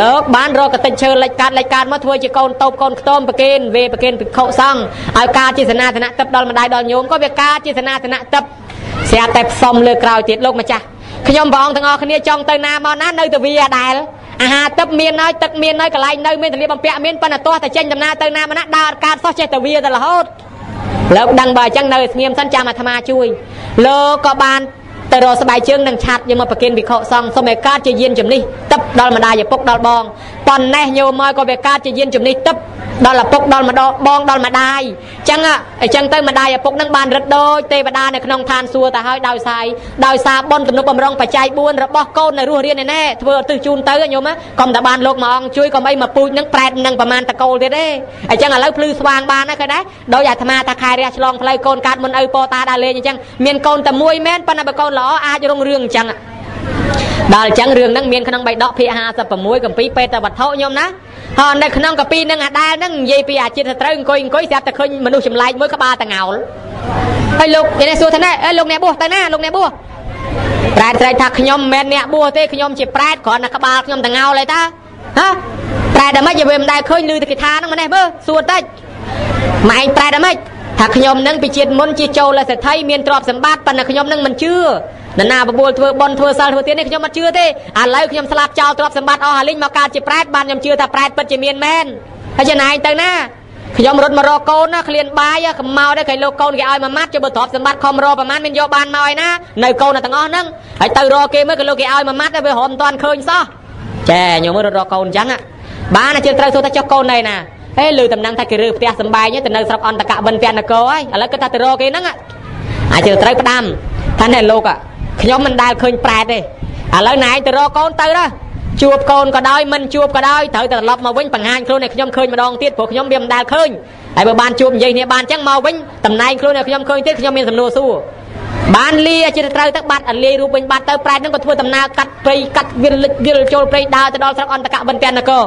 លោកបានរកកតិចឈើលិចកាត់លិចកាត់មកធ្វើជាកូនតូបកូនខ្ទមប្រគិនវេប្រគិនភិក្ខុសង្ឃឲ្យការជាសនាធនៈទឹកដល់ម្ដាយដល់ញោមក៏វាការជាសនាធនៈទឹកស្រាប់តែផ្សំលើក្រោយទៀតលោកម្ចាស់ខ្ញុំព្រះអង្គទាំងអស់គ្នាចង់ទៅណាមកណានៅទៅវាដែលអាហារទឹកមានហើយទឹកមានហើយកន្លែងនៅមានទលាបំពាក់មានប៉ុន្តែទាស់តែចេញដំណើរទៅណាមកណាដើរកើតសោះចេះតែវាទៅរហូតលោកដឹងបើអញ្ចឹងនៅស្ងៀមសិនចាំអាត្មាជួយលោកក៏បាន ទៅរកស្បែកជើងនឹងឆាត់យកមកប្រគិនវិខសង្ឃសូមឲ្យកើតជាយានជំនិះទឹកដល់ម្ដាយឪពុកដល់បង ប៉ុណ្ណេះញោមមកក៏វាកើតជាយានជំនិះទឹកដល់ឪពុកដល់ម្ដងបងដល់ម្ដាយអញ្ចឹងអញ្ចឹងទៅម្ដាយឪពុកនឹងបានរឹតដូចទេវតានៅក្នុងឋានសួគ៌ទៅហើយដោយសាយដោយសារបុណ្យទំនុកបំរុងបច្ច័យ4របស់កូននៅរស់រៀនណែធ្វើឧទ្ទិសជូនទៅញោមកុំតែបានលោកមួយអង្គជួយកុំអីមកពូជនឹងប្រែតនឹងប្រមាណតកូលទៀតទេអញ្ចឹងឥឡូវភ្លឺស្វាងបានហើយឃើញដែរដោយអាត្មាថាខែរះឆ្លងផ្លូវកូនកាត់មុនឪពោតាដើរលេងអញ្ចឹងមានកូនតែមួយមែនប៉ុន្តែបើកូនល្អអាចរុងរឿងអញ្ចឹង ដល់អញ្ចឹងរឿងហ្នឹងមានក្នុងបៃដកភាគ56កម្ពីពេតវត្ថុញោមណាហើយនៅក្នុងកាពីនឹងអាដែលហ្នឹងនិយាយពីអាចិត្តសត្រូវអង្គុយអង្គុយស្រាប់តែឃើញមនុស្សចម្លែកមួយក្បាលតងោលហើយលោកគេនេះសួរថាណែអេលោកអ្នកបួសទៅណាលោកអ្នកបួសប្រែតស្រែកថាខ្ញុំមិនមែនអ្នកបួសទេខ្ញុំជាប្រែតគ្រាន់តែក្បាលខ្ញុំតងោលទេតាហ៎ប្រែតតែមិនវាមិនដែលឃើញឮតែគេថាហ្នឹងម្នេះមើលសួរតិចម៉ែឯងប្រែតតែមិនថាខ្ញុំនឹងពីជាតិមុនជាចូលសេដ្ឋីមានទ្រព្យសម្បត្តិប៉ុន្តែខ្ញុំនឹងមិនជឿ នរណាបបួលធ្វើបន់ធ្វើសិលធ្វើទាននេះខ្ញុំអត់ជឿទេឥឡូវខ្ញុំស្លាប់ចោលទ្រព្យសម្បត្តិអស់ហើយលីងមកកើតជាប្រែតបានខ្ញុំជឿថាប្រែតពិតជាមានមែនហើយចំណាយទៅណាខ្ញុំរត់មករកកូនណាក្លៀនបាយកំមកដែរគេលោកកូនគេឲ្យមួយម៉ាត់ចុះបើទ្រព្យសម្បត្តិខំរកប្រហែលមានយកបានមកឯណានៅកូនទាំងអស់ហ្នឹងហើយទៅរកគេមើលគេលោកគេឲ្យមួយម៉ាត់តែវារំមិនតាន់ឃើញសោះចាខ្ញុំរត់រកកូនអញ្ចឹងបានតែជឿត្រូវសួរថាចុះកូនណែណាហេលើតំណែងថាគេរើផ្ទះសំបែងទៅនៅស្រុកអន្តកវិនពនគរហើយឥឡូវគាត់ថាទៅរកគេហ្នឹងអាចទៅត្រូវផ្ដាំថាណែលោក ខ្ញុំមិនដែលឃើញប្រែតទេឥឡូវណែទៅរកកូនទៅណាជួបកូនក៏ដោយមិនជួបក៏ដោយត្រូវតែត្រឡប់មកវិញបង្ហាញខ្លួនឲ្យខ្ញុំឃើញម្ដងទៀតព្រោះខ្ញុំវាមិនដែលឃើញហើយបើបានជួបនិយាយគ្នាបានអញ្ចឹងមកវិញតំណែងខ្លួនឲ្យខ្ញុំឃើញទៀតខ្ញុំមានសំណួរសួរបានលាជាត្រូវទៅបាត់អាលាយរូបវិញបាត់ទៅប្រែតនឹងក៏ធ្វើដំណើរកាត់ព្រៃកាត់វិលលិចវិលចូលព្រៃដើរទៅដល់ស្រុកអន្តកបន្ទាននគរ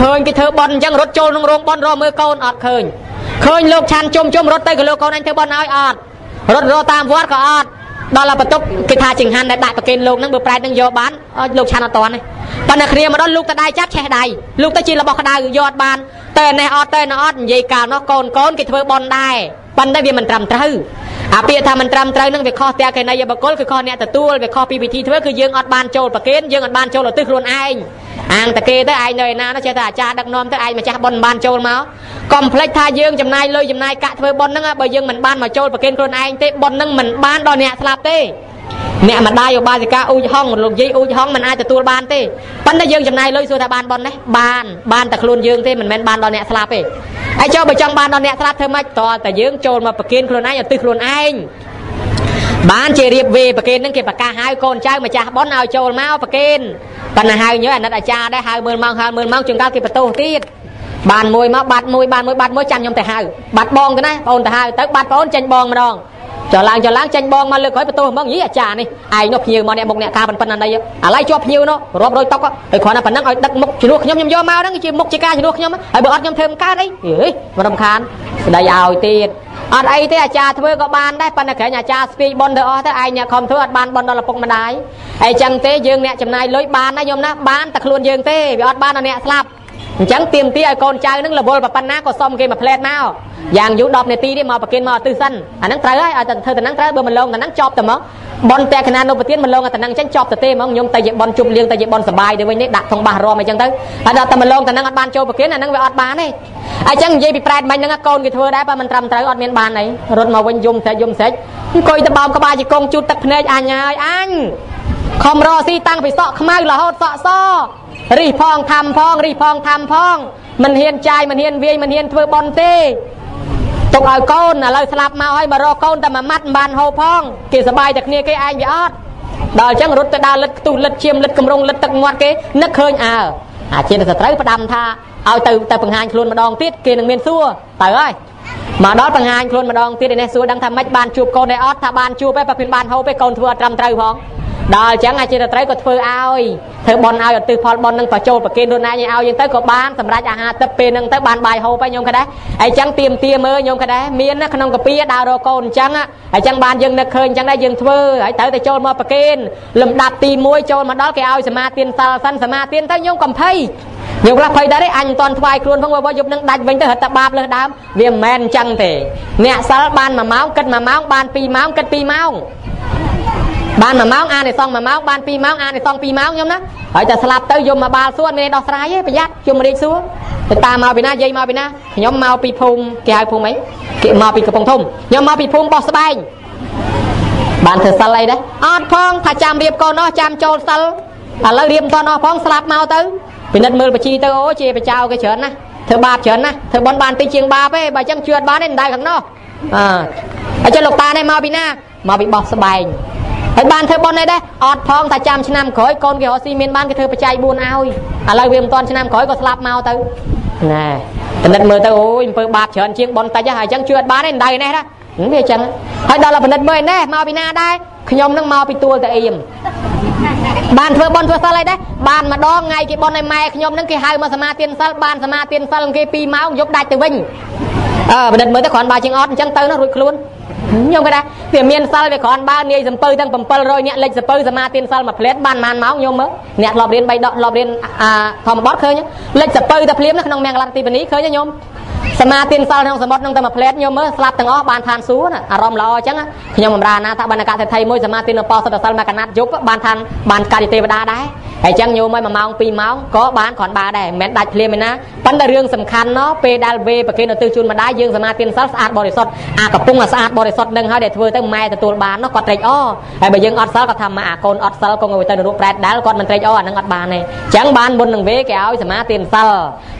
ឃើញគេធ្វើបន់អញ្ចឹងរត់ចូលក្នុងរោងបន់រកមើលកូនអត់ឃើញឃើញលោកឆាន់ជុំជុំរត់ទៅក៏លោកកូនអញធ្វើបន់ឲ្យអត់រត់រកតាមវត្តក៏អត់ ដល់បន្ទប់គេថាចង្ហាន់ដែលដាក់ប្រគេនលោកហ្នឹងបើប្រែតនឹងយកបានលោកឆាន់អត់តាន់ទេប៉ុន្តែគ្រាមកដល់លោកតដៃចាប់ឆេះដៃលោកទៅជារបស់ក្តៅយកអត់បានតែនេះអត់តែនេះអត់និយាយកាលនោះកូនកូនគេធ្វើបន់ដែរប៉ុន្តែវាមិនត្រឹមត្រូវ អាពាក្យថាមិនត្រឹមត្រូវនឹងវាខុសទាំងកេណីយបកុលគឺខុសអ្នកទទួលវាខុសពីវិធីធ្វើគឺយើងអត់បានចូលប្រគេនយើងអត់បានចូលឧទ្ទិសខ្លួនឯងអាងតាគេទៅឯងនៅឯណាចេះតែអាចារ្យដឹកនាំទៅឯងម្ចាស់ប៉ុនមិនបានចូលមកកុំភ្លេចថាយើងចំណាយលុយចំណាយកាក់ធ្វើប៉ុនហ្នឹងបើយើងមិនបានមកចូលប្រគេនខ្លួនឯងទេប៉ុនហ្នឹងមិនបានដល់អ្នកស្លាប់ទេអ្នកម្ដាយឧបាសិកាអ៊ូចហងលោកយាយអ៊ូចហងមិនអាចទទួលបានទេប៉ុន្តែយើងចំណាយលុយសួរថាបានប៉ុននេះបានបានតែខ្លួនយើងទេមិនមែនបានដល់អ្នកស្លាប់ទេ ហើយចុះបើចង់បានដល់អ្នកស្លាប់ធ្វើម៉េចតើតែយើងចូលមកប្រគិនខ្លួនឯងឲ្យទឹះខ្លួនឯងបានជារៀបវេប្រគិនហ្នឹងគេប្រកាសហៅកូនចៅម្ចាស់ប៉ុនឲ្យចូលមកប្រគិនប៉ុន្តែហៅញើអាណិតអាចារ្យដែរហៅមើលម៉ោងហៅមើលម៉ោងជួនកាលគេបន្ទោសទៀតបានមួយមកបាត់មួយបានមួយបាត់មួយចាំខ្ញុំទៅហៅបាត់បងទៅណាបងទៅហៅទៅបាត់បងចេញបងម្ដង ចុះឡើងចុះឡើងចេញបងមកលើកក្រោយបន្ទោសហ្មងយីអាចារ្យនេះឯងនោះភ្ញៀវមកអ្នកមុខអ្នកការប៉ុណ្ប៉ុណ្ណានេះឥឡូវជាប់ភ្ញៀវនោះរាប់រយតុកហើយគ្រាន់តែប៉ុណ្ណឹងឲ្យដឹកមុខជំនួសខ្ញុំខ្ញុំយកមកហ្នឹងជាមុខជាការជំនួសខ្ញុំហើយបើអត់ខ្ញុំធ្វើមិនកើតអីហេមិនរំខានស្ដីឲ្យទៀតអត់អីទេអាចារ្យធ្វើក៏បានដែរប៉ុន្តែក្រែងអាចារ្យស្ពីបនទៅអស់ទៅឯងអ្នកខំធ្វើអត់បានបនដល់ឪពុកម្ដាយអីចឹងទេយើងអ្នកចំណាយលុយបានណាខ្ញុំណាបានតែខ្លួនយើងទេវាអត់បានដល់អ្នកស្លាប់ អញ្ចឹងទៀមទីឲ្យកូនចៅនឹងរវល់ប៉ុណ្ណាក៏សុំគេមកផ្លែតមកយ៉ាងយូរ10នាទីនេះមកប្រគិនមកអត់ទិសសិនអាហ្នឹងត្រូវហើយឲ្យតែធ្វើតែហ្នឹងត្រូវបើមិនលងតែហ្នឹងចប់តែមកបនតែកណានុប្រទានមិនលងតែហ្នឹងអញ្ចឹងចប់ទៅទេហ្មងខ្ញុំទៅជាបនជប់លៀងទៅជាបនសបាយទៅវិញនេះដាក់ធំបាសរមអញ្ចឹងទៅហើយដល់តែមិនលងតែហ្នឹងអត់បានចូលប្រគិនអាហ្នឹងវាអត់បានទេអញ្ចឹងនិយាយពីប្រែតមិញហ្នឹងកូនគេធ្វើដែរបើមិនត្រឹមត្រូវអត់មានបានអីរត់មកវិញយំស្រេចយំស្រេចអង្គុយទៅបោមក្បាលជាកងជូតទឹកភ្នែកអញហើយអញខំរស៊ីតាំងពីសក់ខ្មៅរហូតសក់ស រិះផងខំផងរិះផងខំផងមិនហ៊ានចាយមិនហ៊ានវាយមិនហ៊ានធ្វើបន់ទេទុកឲ្យកូនឥឡូវស្លាប់មកហើយមករកកូនតែមួយម៉ាត់មិនបានហូបផងគេសបាយតែគ្នាគេឯងវាអត់ដល់អញ្ចឹងរត់ទៅដើរលិតខ្ទុះលិតឈាមលិតកំរងលិតទឹកមាត់គេនឹកឃើញអើអាជាសត្រូវផ្ដាំថាឲ្យទៅទៅបង្ហាញខ្លួនម្ដងទៀតគេនឹងមានសួរទៅហើយមកដល់បង្ហាញខ្លួនម្ដងទៀតនេះសួរដឹងថាម៉េចបានជួបកូនឯអត់ថាបានជួបឯងបើពីបានហូបឯងកូនធ្វើអត់ត្រឹមត្រូវផង ដល់អញ្ចឹងអាចេតត្រីក៏ធ្វើឲ្យធ្វើបន់ឲ្យឧទ្ទិសផលបន់នឹងបញ្ចូលប្រគេនខ្លួនឯងឲ្យយើងទៅក៏បានសម្រាប់អាហារទឹកពេលហ្នឹងទៅបានបាយហូបហើយញោមក៏ដែរហើយអញ្ចឹងទៀមទាមើលញោមក៏ដែរមានក្នុងកាពីដើររកកូនអញ្ចឹងហើយអញ្ចឹងបានយើងនឹកឃើញអញ្ចឹងដែរយើងធ្វើហើយត្រូវតែចូលមកប្រគេនលំដាប់ទី1ចូលមកដល់គេឲ្យសមាទានសិលសិនសមាទានទៅញោមកំភៃញោមខ្លះភ័យដែរអញមិនតន់ថ្វាយខ្លួនផងបើយប់នឹងដាច់វិញទៅរត់តែបាបលើសដើមវាមិនមែនអញ្ចឹងទេអ្នកសិលបាន1ម៉ោងគិត1ម៉ោងបាន2ម៉ោងគិត2ម៉ោង បាន1ម៉ោងអានិសង1ម៉ោងបាន2ម៉ោងអានិសង2ម៉ោងខ្ញុំណាហើយតែស្លាប់ទៅយមមកបាលសួរមានដោះស្រាយទេប្រយ័ត្នជុំរាជសួរទៅតាមមកពីណាយាយមកពីណាខ្ញុំមកពីភូមិគេហៅភូមិអីគេមកពីកំពង់ធំខ្ញុំមកពីភូមិបោះស្បែងបានធ្វើសិលអីដែរអត់ផងថាចាំរៀបកូនអស់ចាំចូលសិលឥឡូវរៀបមិនតន់អស់ផងស្លាប់មកទៅពិនិត្យមើលបជីទៅអូជាបចៅគេច្រើនណាស់ធ្វើបាបច្រើនណាស់ធ្វើបន់បានតិចជាងបាបទេបើអញ្ចឹងជឿអត់បានទេដៅខាងនោះអើអញ្ចឹងលោកតានេះមកពីណាមកពីបោះស្បែង ហើយបានធ្វើប៉ុនអីដែរអត់ផងថាចាំឆ្នាំក្រោយកូនគេរកស៊ីមានបានគេធ្វើបច្ច័យ4ឲ្យឥឡូវវាមិនតាន់ឆ្នាំក្រោយក៏ស្លាប់មកទៅណែពិនិត្យមើលទៅអូយអំពើបាបច្រើនជាងប៉ុនតិចហើយអញ្ចឹងជឿអត់បានទេដៅនេះណាវាអញ្ចឹងហើយដល់ពិនិត្យមើលណែមកពីណាដែរខ្ញុំនឹងមកពីទួលតាអៀមបានធ្វើបន់ធ្វើសិលអីដែរបានម្ដងថ្ងៃគេបន់ឲ្យម៉ែខ្ញុំនឹងគេហៅមកសមាទានសិលបានសមាទានសិលគេ2ម៉ោងយប់ដាច់ទៅវិញអឺពិនិត្យមើលទៅគ្រាន់បើជាងអត់អញ្ចឹងទៅណារួចខ្លួន ខ្ញុំគាត់ថាវាមានសិលវាគ្រាន់បើនាយសំពៅទាំង700នាក់លេខសំពៅសមាទានសិលមួយផ្លែតបានប៉ុន្មានម៉ោងខ្ញុំមើលអ្នកធ្លាប់រៀន3ដកធ្លាប់រៀនអាធម្មបទឃើញលេខសំពៅតែភ្លាមក្នុងមង្គលទីបនីឃើញទេខ្ញុំ សមាទានសិលក្នុងសមុទ្រនឹងតែមួយផ្លែតខ្ញុំមើលស្លាប់ទាំងអស់បានឋានសួគ៌ណាអារម្មណ៍ល្អអញ្ចឹងខ្ញុំបំរើណាថាបណ្ឌកសេដ្ឋីមួយសមាទានឧបោសថសិលមកកណាត់យប់បានឋានបានការិទេវតាដែរហើយអញ្ចឹងញោមឲ្យ1ម៉ោង2ម៉ោងក៏បានគ្រាន់បើដែរមិនមែនដាច់ភ្លាមទេណាប៉ុន្តែរឿងសំខាន់ណោះពេលដែលវេប្រគេនឧទ្ទិសជូនម្ដាយយើងសមាទានសិលស្អាតបរិសុទ្ធអាកំពុងអាស្អាតបរិសុទ្ធនឹងហើយដែលធ្វើទៅម៉ែទទួលបាននោះគាត់ត្រេកអរហើយបើយើងអត់សិលគាត់ថាម៉ាអាកូនអត់សិលកុំឲ្យទៅនរកប្រែតដែលគាត់មិនត្រេកអរអានឹងអត់បានទេអញ្ចឹងបានមុននឹងវេគេឲ្យសមាទានសិល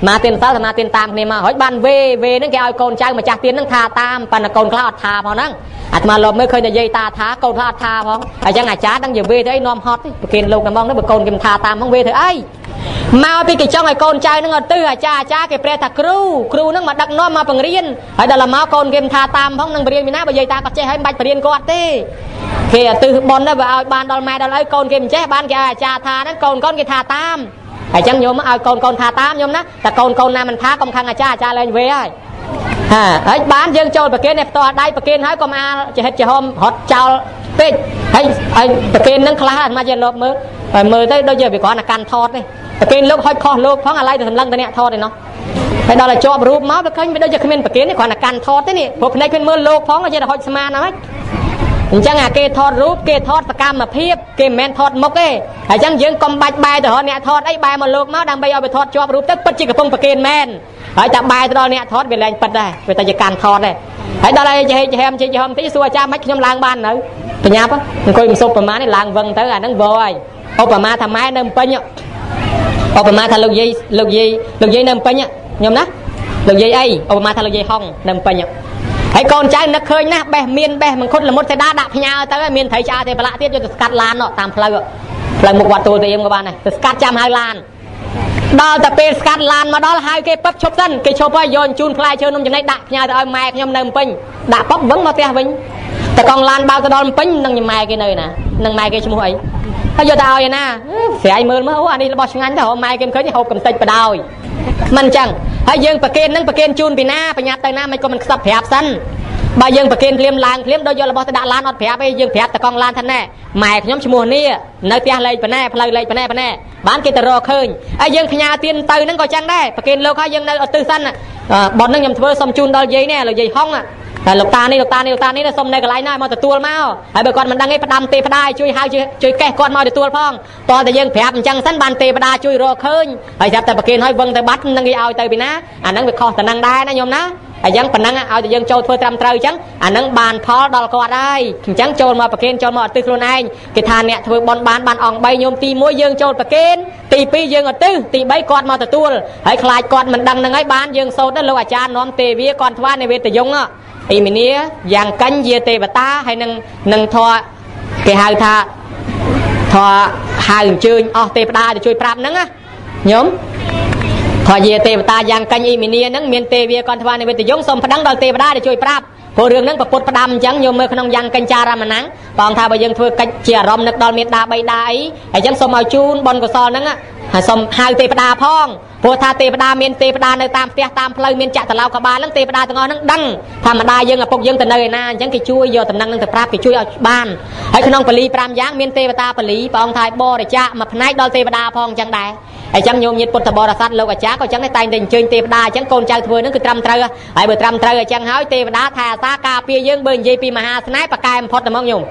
សមាទានសិលសមាទានតាមគ្នាមកហើយបានវេវេនឹងគេឲ្យកូនចៅម្ចាស់ទាននឹងថាតាមប៉ុន្តែកូនខ្លះអត់ថាផងហ្នឹងអាត្មាលោកមើលឃើញតែយាយតាថាកូនខ្លះអត់ថាផងអញ្ចឹងអាចារ្យដឹងជាវេទៅអីនាំហត់ប្រគេនលោកដំងនេះបើកូនគេមិនថាតាមផងវេធ្វើអីមកពីគេចង់ឲ្យកូនចៅនឹងអត់ទិសអាចារ្យអាចារ្យគេប្រែថាគ្រូគ្រូនឹងមកដឹកនាំមកបង្រៀនហើយដល់មកកូនគេមិនថាតាមផងនឹងបរៀនពីណាបើយាយតាគាត់ចេះហើយមិនបាច់បរៀនគាត់ទេគេអត់ទិសប៉ុនទៅបើឲ្យបានដល់ម៉ែដល់ឪកូនគេមិនចេះបានគេឲ្យអាចារ្យថាហ្នឹងកូនកូនគេថាតាម ហើយចឹងញោមឲ្យកូនកូនថាតាមញោមណាតែកូនកូនណាមិនថាកុំខឹងអាចារ្យអាចារ្យលែងវេហើយហាហើយបានយើងចូលប្រគេននេះផ្ទាល់ដៃប្រគេនហើយកុំអាលចហិតចហមរត់ចោលពេកហើយហើយប្រគេននឹងខ្លះអាត្មាជាលោកមើលហើយមើលទៅដូចជាវាគ្រាន់តែកាន់ថតទេប្រគេនលោកហុចខុសលោកផងអាឡ័យទៅសម្លឹងទៅអ្នកថតឯណោះហើយដល់តែជាប់រូបមកវាឃើញវាដូចជាគ្មានប្រគេនទេគ្រាន់តែកាន់ថតទេនេះព្រោះភ្នែកឃើញមើលលោកផងជាតែហុចស្មានហ្នឹង អញ្ចឹងអាគេថតរូបគេថតសកម្មភាពគេមិនមែនថតមុខទេហើយអញ្ចឹងយើងកុំបាច់បែរទៅរកអ្នកថតអីបែរមកលោកមកដើម្បីឲ្យវាថតជាប់រូបទៅពិតជាកំពុងប្រគេនមែនហើយតែបែរទៅដល់អ្នកថតវាលែងពិតដែរវាតែជាកាន់ថតដែរហើយដល់ហើយចេះចេះចេះចេះតិចសួរអាចារ្យមិនខ្ញុំឡើងបាននៅបញ្ញាប់អង្គុយមិនសុបប្រមាណនេះឡើងវឹងទៅអាហ្នឹងវហើយឧបមាថាម៉ែនៅពេញឧបមាថាលោកយាយលោកយាយលោកយាយនៅពេញខ្ញុំណាលោកយាយអីឧបមាថាលោកយាយហុងនៅពេញ ហើយកូនចៅនឹកឃើញណាស់បេះមានបេះមង្គលលមុតសេដាដាក់ផ្ញើទៅមានត្រីឆ្អើទេប្រឡាក់ទៀតយកទៅស្កាត់ឡានតាមផ្លូវផ្លូវមុខវត្តទូលទៅអៀមក៏បានដែរទៅស្កាត់ចាំហៅឡានដល់តែពេលស្កាត់ឡានមកដល់ហៅគេពឹបឈប់សិនគេឈប់ហើយយកជូនផ្លែឈើនំចំណីដាក់ផ្ញើទៅឲ្យម៉ែខ្ញុំនៅពេញដាក់ពឹបវឹងមកផ្ទះវិញតែកង់ឡានបើកទៅដល់ពេញនឹងម៉ែគេនៅណានឹងម៉ែគេឈ្មោះអីហើយយកទៅឲ្យឯណាស្រ័យមើលមើលអូអានេះរបស់ឆ្ងាញ់ទៅម៉ែគេមិនឃើញហូបកំតិចបដ ாய் មិនអញ្ចឹងហើយយើងប្រគេននឹងប្រគេនជូនពីណាបញ្ញាទៅណាមិនក៏មិនខ្សឹបប្រាប់សិនបើយើងប្រគេនភ្លាមឡើងភ្លាមដូចយករបស់ទៅដាក់ឡានអត់ប្រាប់ទេយើងប្រាប់តកង់ឡានថាណែម៉ែខ្ញុំឈ្មោះនេះនៅផ្ទះលេខប៉ុណ្ណេះផ្លូវលេខប៉ុណ្ណេះប៉ុណ្ណេះបានគេទៅរកឃើញហើយយើងផ្ញើទៀនទៅហ្នឹងក៏ចឹងដែរប្រគេនលោកហើយយើងនៅអត់ទិសសិនបនហ្នឹងខ្ញុំធ្វើសុំជូនដល់យាយនេះលោកយាយហុង តែលោកតានេះលោកតានេះលោកតានេះសុំនៅកន្លែងណាមកទទួលមកហើយបើគាត់មិនដឹងទេផ្ដាំទេផ្ដាយជួយហៅជួយកេះគាត់មកទទួលផងតើតែយើងប្រាប់អញ្ចឹងសិនបានទេផ្ដាជួយរកឃើញហើយស្រាប់តែប្រគេនឲ្យវឹងទៅបាត់នឹងគេឲ្យទៅពីណាអាហ្នឹងវាខុសតំណឹងដែរណាញោមណាអញ្ចឹងប៉ុណ្ណឹងឲ្យតែយើងចូលធ្វើត្រឹមត្រូវអញ្ចឹងអាហ្នឹងបានផលដល់គាត់ហើយអញ្ចឹងចូលមកប្រគេនចូលមកអតិខ្លួនឯងគេថាអ្នកធ្វើបន់បានបានអង្គ3ញោមទី1យើងចូលប្រគេនទី2យើងអតិទី3គាត់មកទទួលហើយខ្លាចគាត់មិនដឹងហ្នឹងហើយបានយើងសូត្រទៅលោកអាចារ្យនាំទេវាគាត់ថ្វាយនៅវេទយង អ៊ីមីនីយ៉ាងកញ្យាទេវតាហើយនឹងនឹងធរគេហៅថាធរហៅអញ្ជើញអស់ទេវតាទៅជួយប្រាប់ហ្នឹងណាញោមធរយាទេវតាយ៉ាងកញ្ញអ៊ីមីនីហ្នឹងមានទេវាកន្ធវានិវេទយងសូមប្តឹងដល់ទេវតាទៅជួយប្រាប់ ព្រោះរឿងហ្នឹងប្រពុតផ្ដាំអញ្ចឹងញោមមើលក្នុងយ៉ាងកញ្ចារមណੰបងថាបើយើងធ្វើកិច្ចជាអារម្មណ៍នឹកដល់មេត្តាបៃតាអីអញ្ចឹងសូមឲ្យជូនបុណ្យកុសលហ្នឹងហើយសូមហៅទេវតាផងព្រោះថាទេវតាមានទេវតានៅតាមផ្ទះតាមផ្លូវមានចក្រឡោកបាលហ្នឹងទេវតាទាំងអស់ហ្នឹងដឹងធម្មតាយើងឪពុកយើងទៅនៅឯណាអញ្ចឹងគេជួយយកតំណែងហ្នឹងទៅប្រាប់គេជួយឲ្យបានហើយក្នុងបលី5យ៉ាងមានទេវតាបលីព្រះអង្គថាបរិច្ចាគមួយផ្នែកដល់ទេវតាផងអញ្ចឹងដែរ អញ្ចឹងញោមញាតពុទ្ធបរិស័ទលោកអាចារ្យក៏អញ្ចឹងតែងតែអញ្ជើញទេវតាអញ្ចឹងកូនចៅធ្វើហ្នឹងគឺត្រឹមត្រូវហើយបើត្រឹមត្រូវអញ្ចឹងហើយទេវតាថែអាសាការពារយើងបើនិយាយពីមហាស្នេហ៍ប្រកែបំផុតតែមកញោម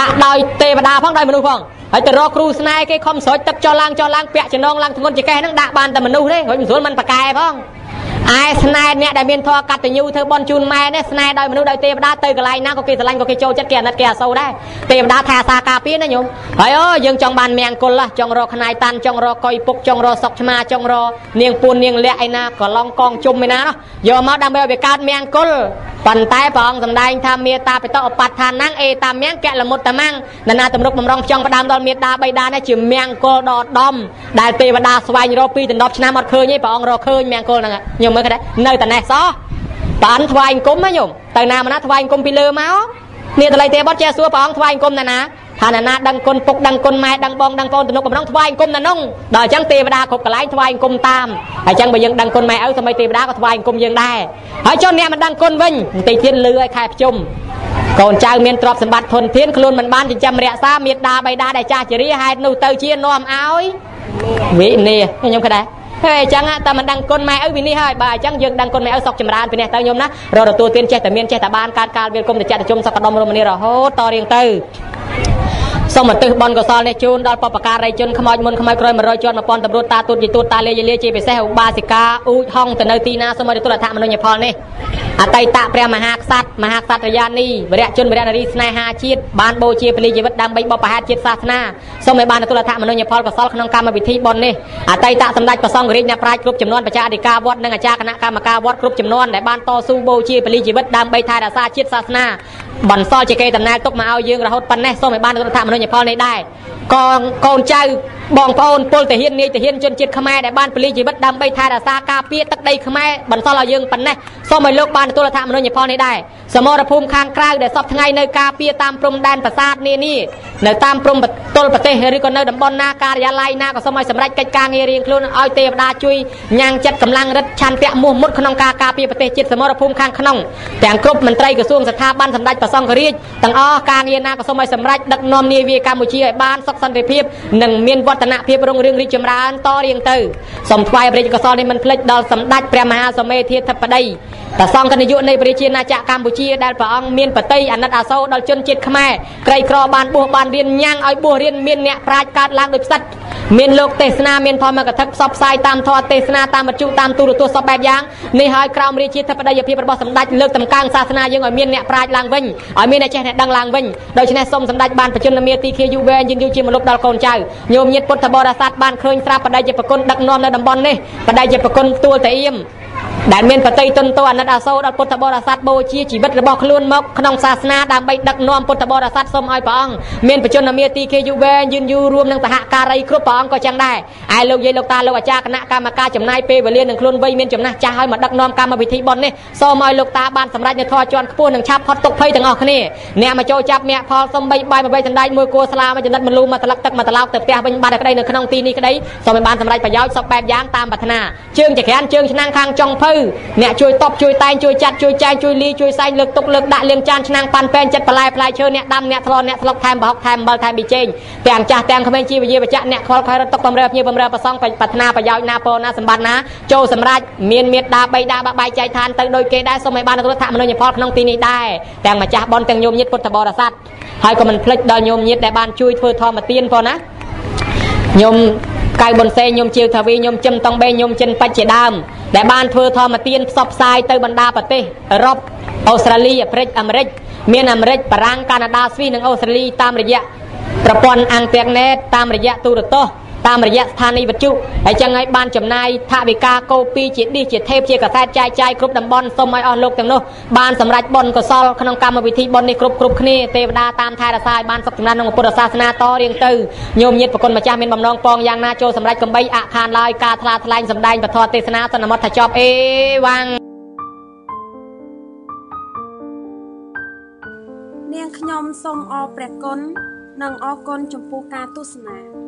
ដាក់ដោយទេវតាផងដោយមនុស្សផងហើយទៅរកគ្រូស្នេហ៍គេខំស្រោចទឹកចុះឡើងចុះឡើងពាក់ចំណងឡើងធ្ងន់ចកេះហ្នឹងដាក់បានតែមនុស្សទេរួចមិនស្រួលមិនប្រកែផង ឯស្នេហ៍អ្នកដែលមានធម៌កតញ្ញូធ្វើបន់ជូនម៉ែនេះស្នេហ៍ដោយមនុស្សដោយទេវតាទៅកន្លែងណាក៏គេស្រឡាញ់ក៏គេចូលចិត្តគេអាណិតគេអាសូរដែរទេវតាថាសាការពារណាញោមហើយអូយើងចង់បានមៀងគុលចង់រកខ្នាយតាន់ចង់រកកុយពុកចង់រកសុកឆ្មាចង់រកនាងពួននាងលះឯណាក៏ឡងកងជុំឯណាយកមកដើម្បីឲ្យវាកើតមៀងគុលប៉ុន្តែព្រះអង្គសម្ដែងថាមេតាបិតអបដ្ឋានណាំងអេតាមៀងកលមុតតាមាំងនរណាទំនុកបំរុងចង់ផ្ដាំដល់មេតាបៃតានេះជាមៀងគុលដ៏ដំដែលទេវតាស្វែងរកពីដណ្ដប់ឆ្នាំអត់ឃើញទេព្រះអង្គរកឃើញមៀងគុលហ្នឹងញោមមើលគេនៅតែនេះសោះបានថ្វាយអង្គមណាញោមទៅណាមកណាថ្វាយអង្គមពីលើមកនេះតលៃទេបត់ចេះសួរព្រះអង្គថ្វាយអង្គមណាណាថាណាដឹងគុណពុកដឹងគុណម៉ែដឹងបងដឹងប្អូនទំនុកបំរុងថ្វាយអង្គមណានោះដល់អញ្ចឹងទេវតាគ្រប់កន្លែងថ្វាយអង្គមតាមហើយអញ្ចឹងបើយើងដឹងគុណម៉ែឪសម័យទេវតាក៏ថ្វាយអង្គមយើងដែរហើយចុះអ្នកមិនដឹងគុណវិញបន្តិចទៀតលឺឲ្យខែភ្ជុំកូនចៅមានទ្រព្យសម្បត្តិធនធានខ្លួនមិនបានចិញ្ចឹមរក្សាមេត្តាបៃតាដែលចាស់ជរាហេតុនោះទៅជានាំឲ្យវិនាខ្ញុំគិតដែរ ហើយអញ្ចឹងតែមិនដឹងគុណម៉ែឪវិនិច្ឆ័យហើយបាទអញ្ចឹងយើងដឹងគុណម៉ែឪសុខចម្រើនពីនេះទៅខ្ញុំណារកទទួលទានចេះតែមានចេះតែបានកើតកាលវាលគុំទៅចាត់ទៅជុំសុខដុមរមនីរហូតតរៀងទៅ សូមអតិថបនកសលនេះជូនដល់បពការីជនខ្មោចមុនខ្មោចក្រោយ100ជាន់1000តម្រួតតាទូតយទូតតាលេយលាជាពិសេសឧបាសិកាអ៊ូចហងទៅនៅទីណាសូមឲ្យទទួលអត្ថមនុញ្ញផលនេះអតីតព្រះមហាក្សត្រមហាក្សត្រយានីវរៈជនវរៈនារីស្នេហាជាតិបានបូជាពលីជីវិតដើម្បីបបផហេតុជាតិសាសនាសូមឲ្យបានទទួលអត្ថមនុញ្ញផលកសលក្នុងកម្មវិធីបុណ្យនេះអតីតសម្ដេចព្រះសង្ឃរាជអ្នកប្រាជ្ញគ្រប់ចំនួនបច្ចាអធិការវត្តនិងអាចារ្យគណៈកម្មការវត្តគ្រប់ចំនួនដែលបានតស៊ូបូជាពលីជីវិតដើម្បីថែរក្សាជាតិសាសនាបន្សល់ជាគេតំណែងទុកមកឲ្យយើងរហូតប៉ុណ្ណេះសូមឲ្យបានទទួលអត្ថមនុញ្ញផលនេះដែរកងកូនចៅបងប្អូនពលទាហាននាយទាហានជនជាតិខ្មែរដែលបានពលីជីវិតដើម្បីថែរក្សាការពារទឹកដីខ្មែរបន្សល់ឲ្យយើងប៉ុណ្ណេះ សូមឲ្យលោកបានទទួលអត្ថមនុញ្ញផលនេះដែរសមរភូមិខាងក្រៅដែលសពថ្ងៃនៅការពារតាមព្រំដែនប្រាសាទនានានៅតាមព្រំបទល់ប្រទេសឬក៏នៅតំបន់ណាការិយាល័យណាក៏សូមឲ្យសម្រេចកិច្ចការងាររៀងខ្លួនឲ្យទេវតាជួយញ៉ាំងចិត្តកម្លាំងរិទ្ធឆន្ទៈមោះមុតក្នុងការការពារប្រទេសជាតិសមរភូមិខាងក្នុងទាំងគ្រប់មន្ត្រីក្រសួងស្ថាប័នសម្ដេចព្រះសង្ឃរាជទាំងអស់ការងារណាក៏សូមឲ្យសម្រេចដឹកនាំនាវាកម្ពុជាឲ្យបានសុខសន្តិភាពនិងមានវឌ្ឍនភាពរុងរឿងរីកចម្រើនតរៀងទៅសូមថ្វាយព្រះរាជកុសលនេះមិនភ្លេចដល់សម្ដេចព្រះមហាសមេធាធិបតី ព្រះសង្ឃនាយកនៃប្រជាណាចក្រកម្ពុជាដែលព្រះអង្គមានបតីអាណិតអាសូរដល់ជនជាតិខ្មែរក្រីក្របានបួសបានរៀនញ៉ាំងឲ្យបួសរៀនមានអ្នកប្រាជ្ញកើតឡើងដោយផ្សិតមានលោកទេសនាមានធម្មកថាផ្សព្វផ្សាយតាមធម៌ទេសនាតាមមជ្ឈតាមទូរទស្សន៍សពបែបយ៉ាងនេះហើយក្រោមរាជាធិបតីភាពរបស់សម្ដេចលើកតម្កើងសាសនាយើងឲ្យមានអ្នកប្រាជ្ញឡើងវិញឲ្យមានអ្នកចេះអ្នកដឹងឡើងវិញដូច្នេះសូមសម្ដេចបានបជននាទីខាយូវែងយឺនយូរជាមលុបដល់កូនចៅញោមញាតពុទ្ធបរិស័ទបានឃើញស្រាប់បដិជាប្រគុណដឹកនាំនៅតំបន់នេះបដិជាប្រគុណទួលតាអៀម ដែលមានបតីទុនតអាណិតអាសូរដល់ពុទ្ធបរិស័ទបូជាជីវិតរបស់ខ្លួនមកក្នុងសាសនាដើម្បីដឹកនាំពុទ្ធបរិស័ទសូមឲ្យព្រះអង្គមានបជនមាទីគេយូវែងយឺនយូររួមនឹងសហការីគ្រប់ព្រះអង្គក៏ចឹងដែរឯលោកយាយលោកតាលោកអាចារ្យគណៈកម្មការចំណាយពេលវេលានឹងខ្លួនវ័យមានចំណាស់ចាស់ឲ្យមកដឹកនាំកម្មវិធីបុណ្យនេះសូមឲ្យលោកតាបានសម្រេចនៅធរជាន់ខ្ពស់និងឆាប់ផុតទុកភ័យទាំងអស់គ្នាអ្នកមកចូលចាប់មាក់ផលសំបីបាយមួយសណ្ដែកមួយគួរស្លាមួយចំណិតមួយលូមកតលឹកទឹកមកតឡោកទៅផ្ទះវិញបាត់តែក្តីនៅក្នុងទីនេះក្តីសូមឲ្យបានសម្រេចប្រយោជន៍សពបែបយ៉ាងតាមប្រាថ្នាជើងចក្រានជើងឆ្នាំងខាងចុងភៅអ្នកជួយតបជួយតែងជួយចាត់ជួយចែងជួយលីជួយសែងលើកទុកលើកដាក់លាងចានឆ្នាំងប៉ាន់ពេនចិត្តបន្លែផ្លែឈើអ្នកដាំអ្នកធ្លន់អ្នកស្លុកថែមប្រហុកថែមអំបិលថែមប៊ីចេងទាំងចាស់ទាំងក្មេងជីវវិបច្ចៈអ្នកខលខែរត់ទុកបំរើភ្ញៀវបំរើប្រសងប្រាថ្នាប្រយោជន៍ណាពោណាសម្បត្តិណាចូលសម្រាប់មានមេត្តាបីដាបបាយចែកឋានទៅដោយគេដែរសូមឲ្យបានទទួលថាមនុញ្ញផលក្នុងទីនេះដែរទាំងម្ចាស់បនទាំងញោមញាតពុទ្ធបរិស័ទហើយក៏មិនភ្លេចដល់ញោមញាតដែលបានជួយធ្វើធម្មទានផងណាញោម កៅប៊ុនសេញោមជាវថាវីញោមចិមតង់បេញោមចិនបច្ចជាដើមដែលបានធ្វើធម្មទានផ្សព្វផ្សាយទៅបណ្ដាប្រទេសអឺរ៉ុបអូស្ត្រាលីអាហ្វ្រិកអាមេរិកមានអាមេរិកបារាំងកាណាដាស្វីសនិងអូស្ត្រាលីតាមរយៈប្រព័ន្ធអន្តរណេតតាមរយៈទូរទស្សន៍ តាមរយៈស្ថានីយ៍វិទ្យុហើយចឹងហើយបានចំណាយថវិកាកូពីជាឌីសជាថេបជាកាសែតចែកចាយគ្រប់តំបន់សូមឲ្យអស់លោកទាំងនោះបានសម្រេចបុណ្យកុសលក្នុងកម្មវិធីបុណ្យនេះគ្រប់គ្រប់គ្នាទេវតាតាមថែរក្សាឲ្យបានសុខចម្រើនក្នុងពុទ្ធសាសនាតរៀងទៅញោមញាតប្រគុណម្ចាស់មានបំណងពងយ៉ាងណាចូលសម្រេចកំបីអខានឡើយការថ្លាថ្លែងសម្ដែងពធទេសនាសន្មតថាចប់អេវ៉ាំងខ្ញុំសូមអរព្រះគុណនិងអរគុណចំពោះការទស្សនា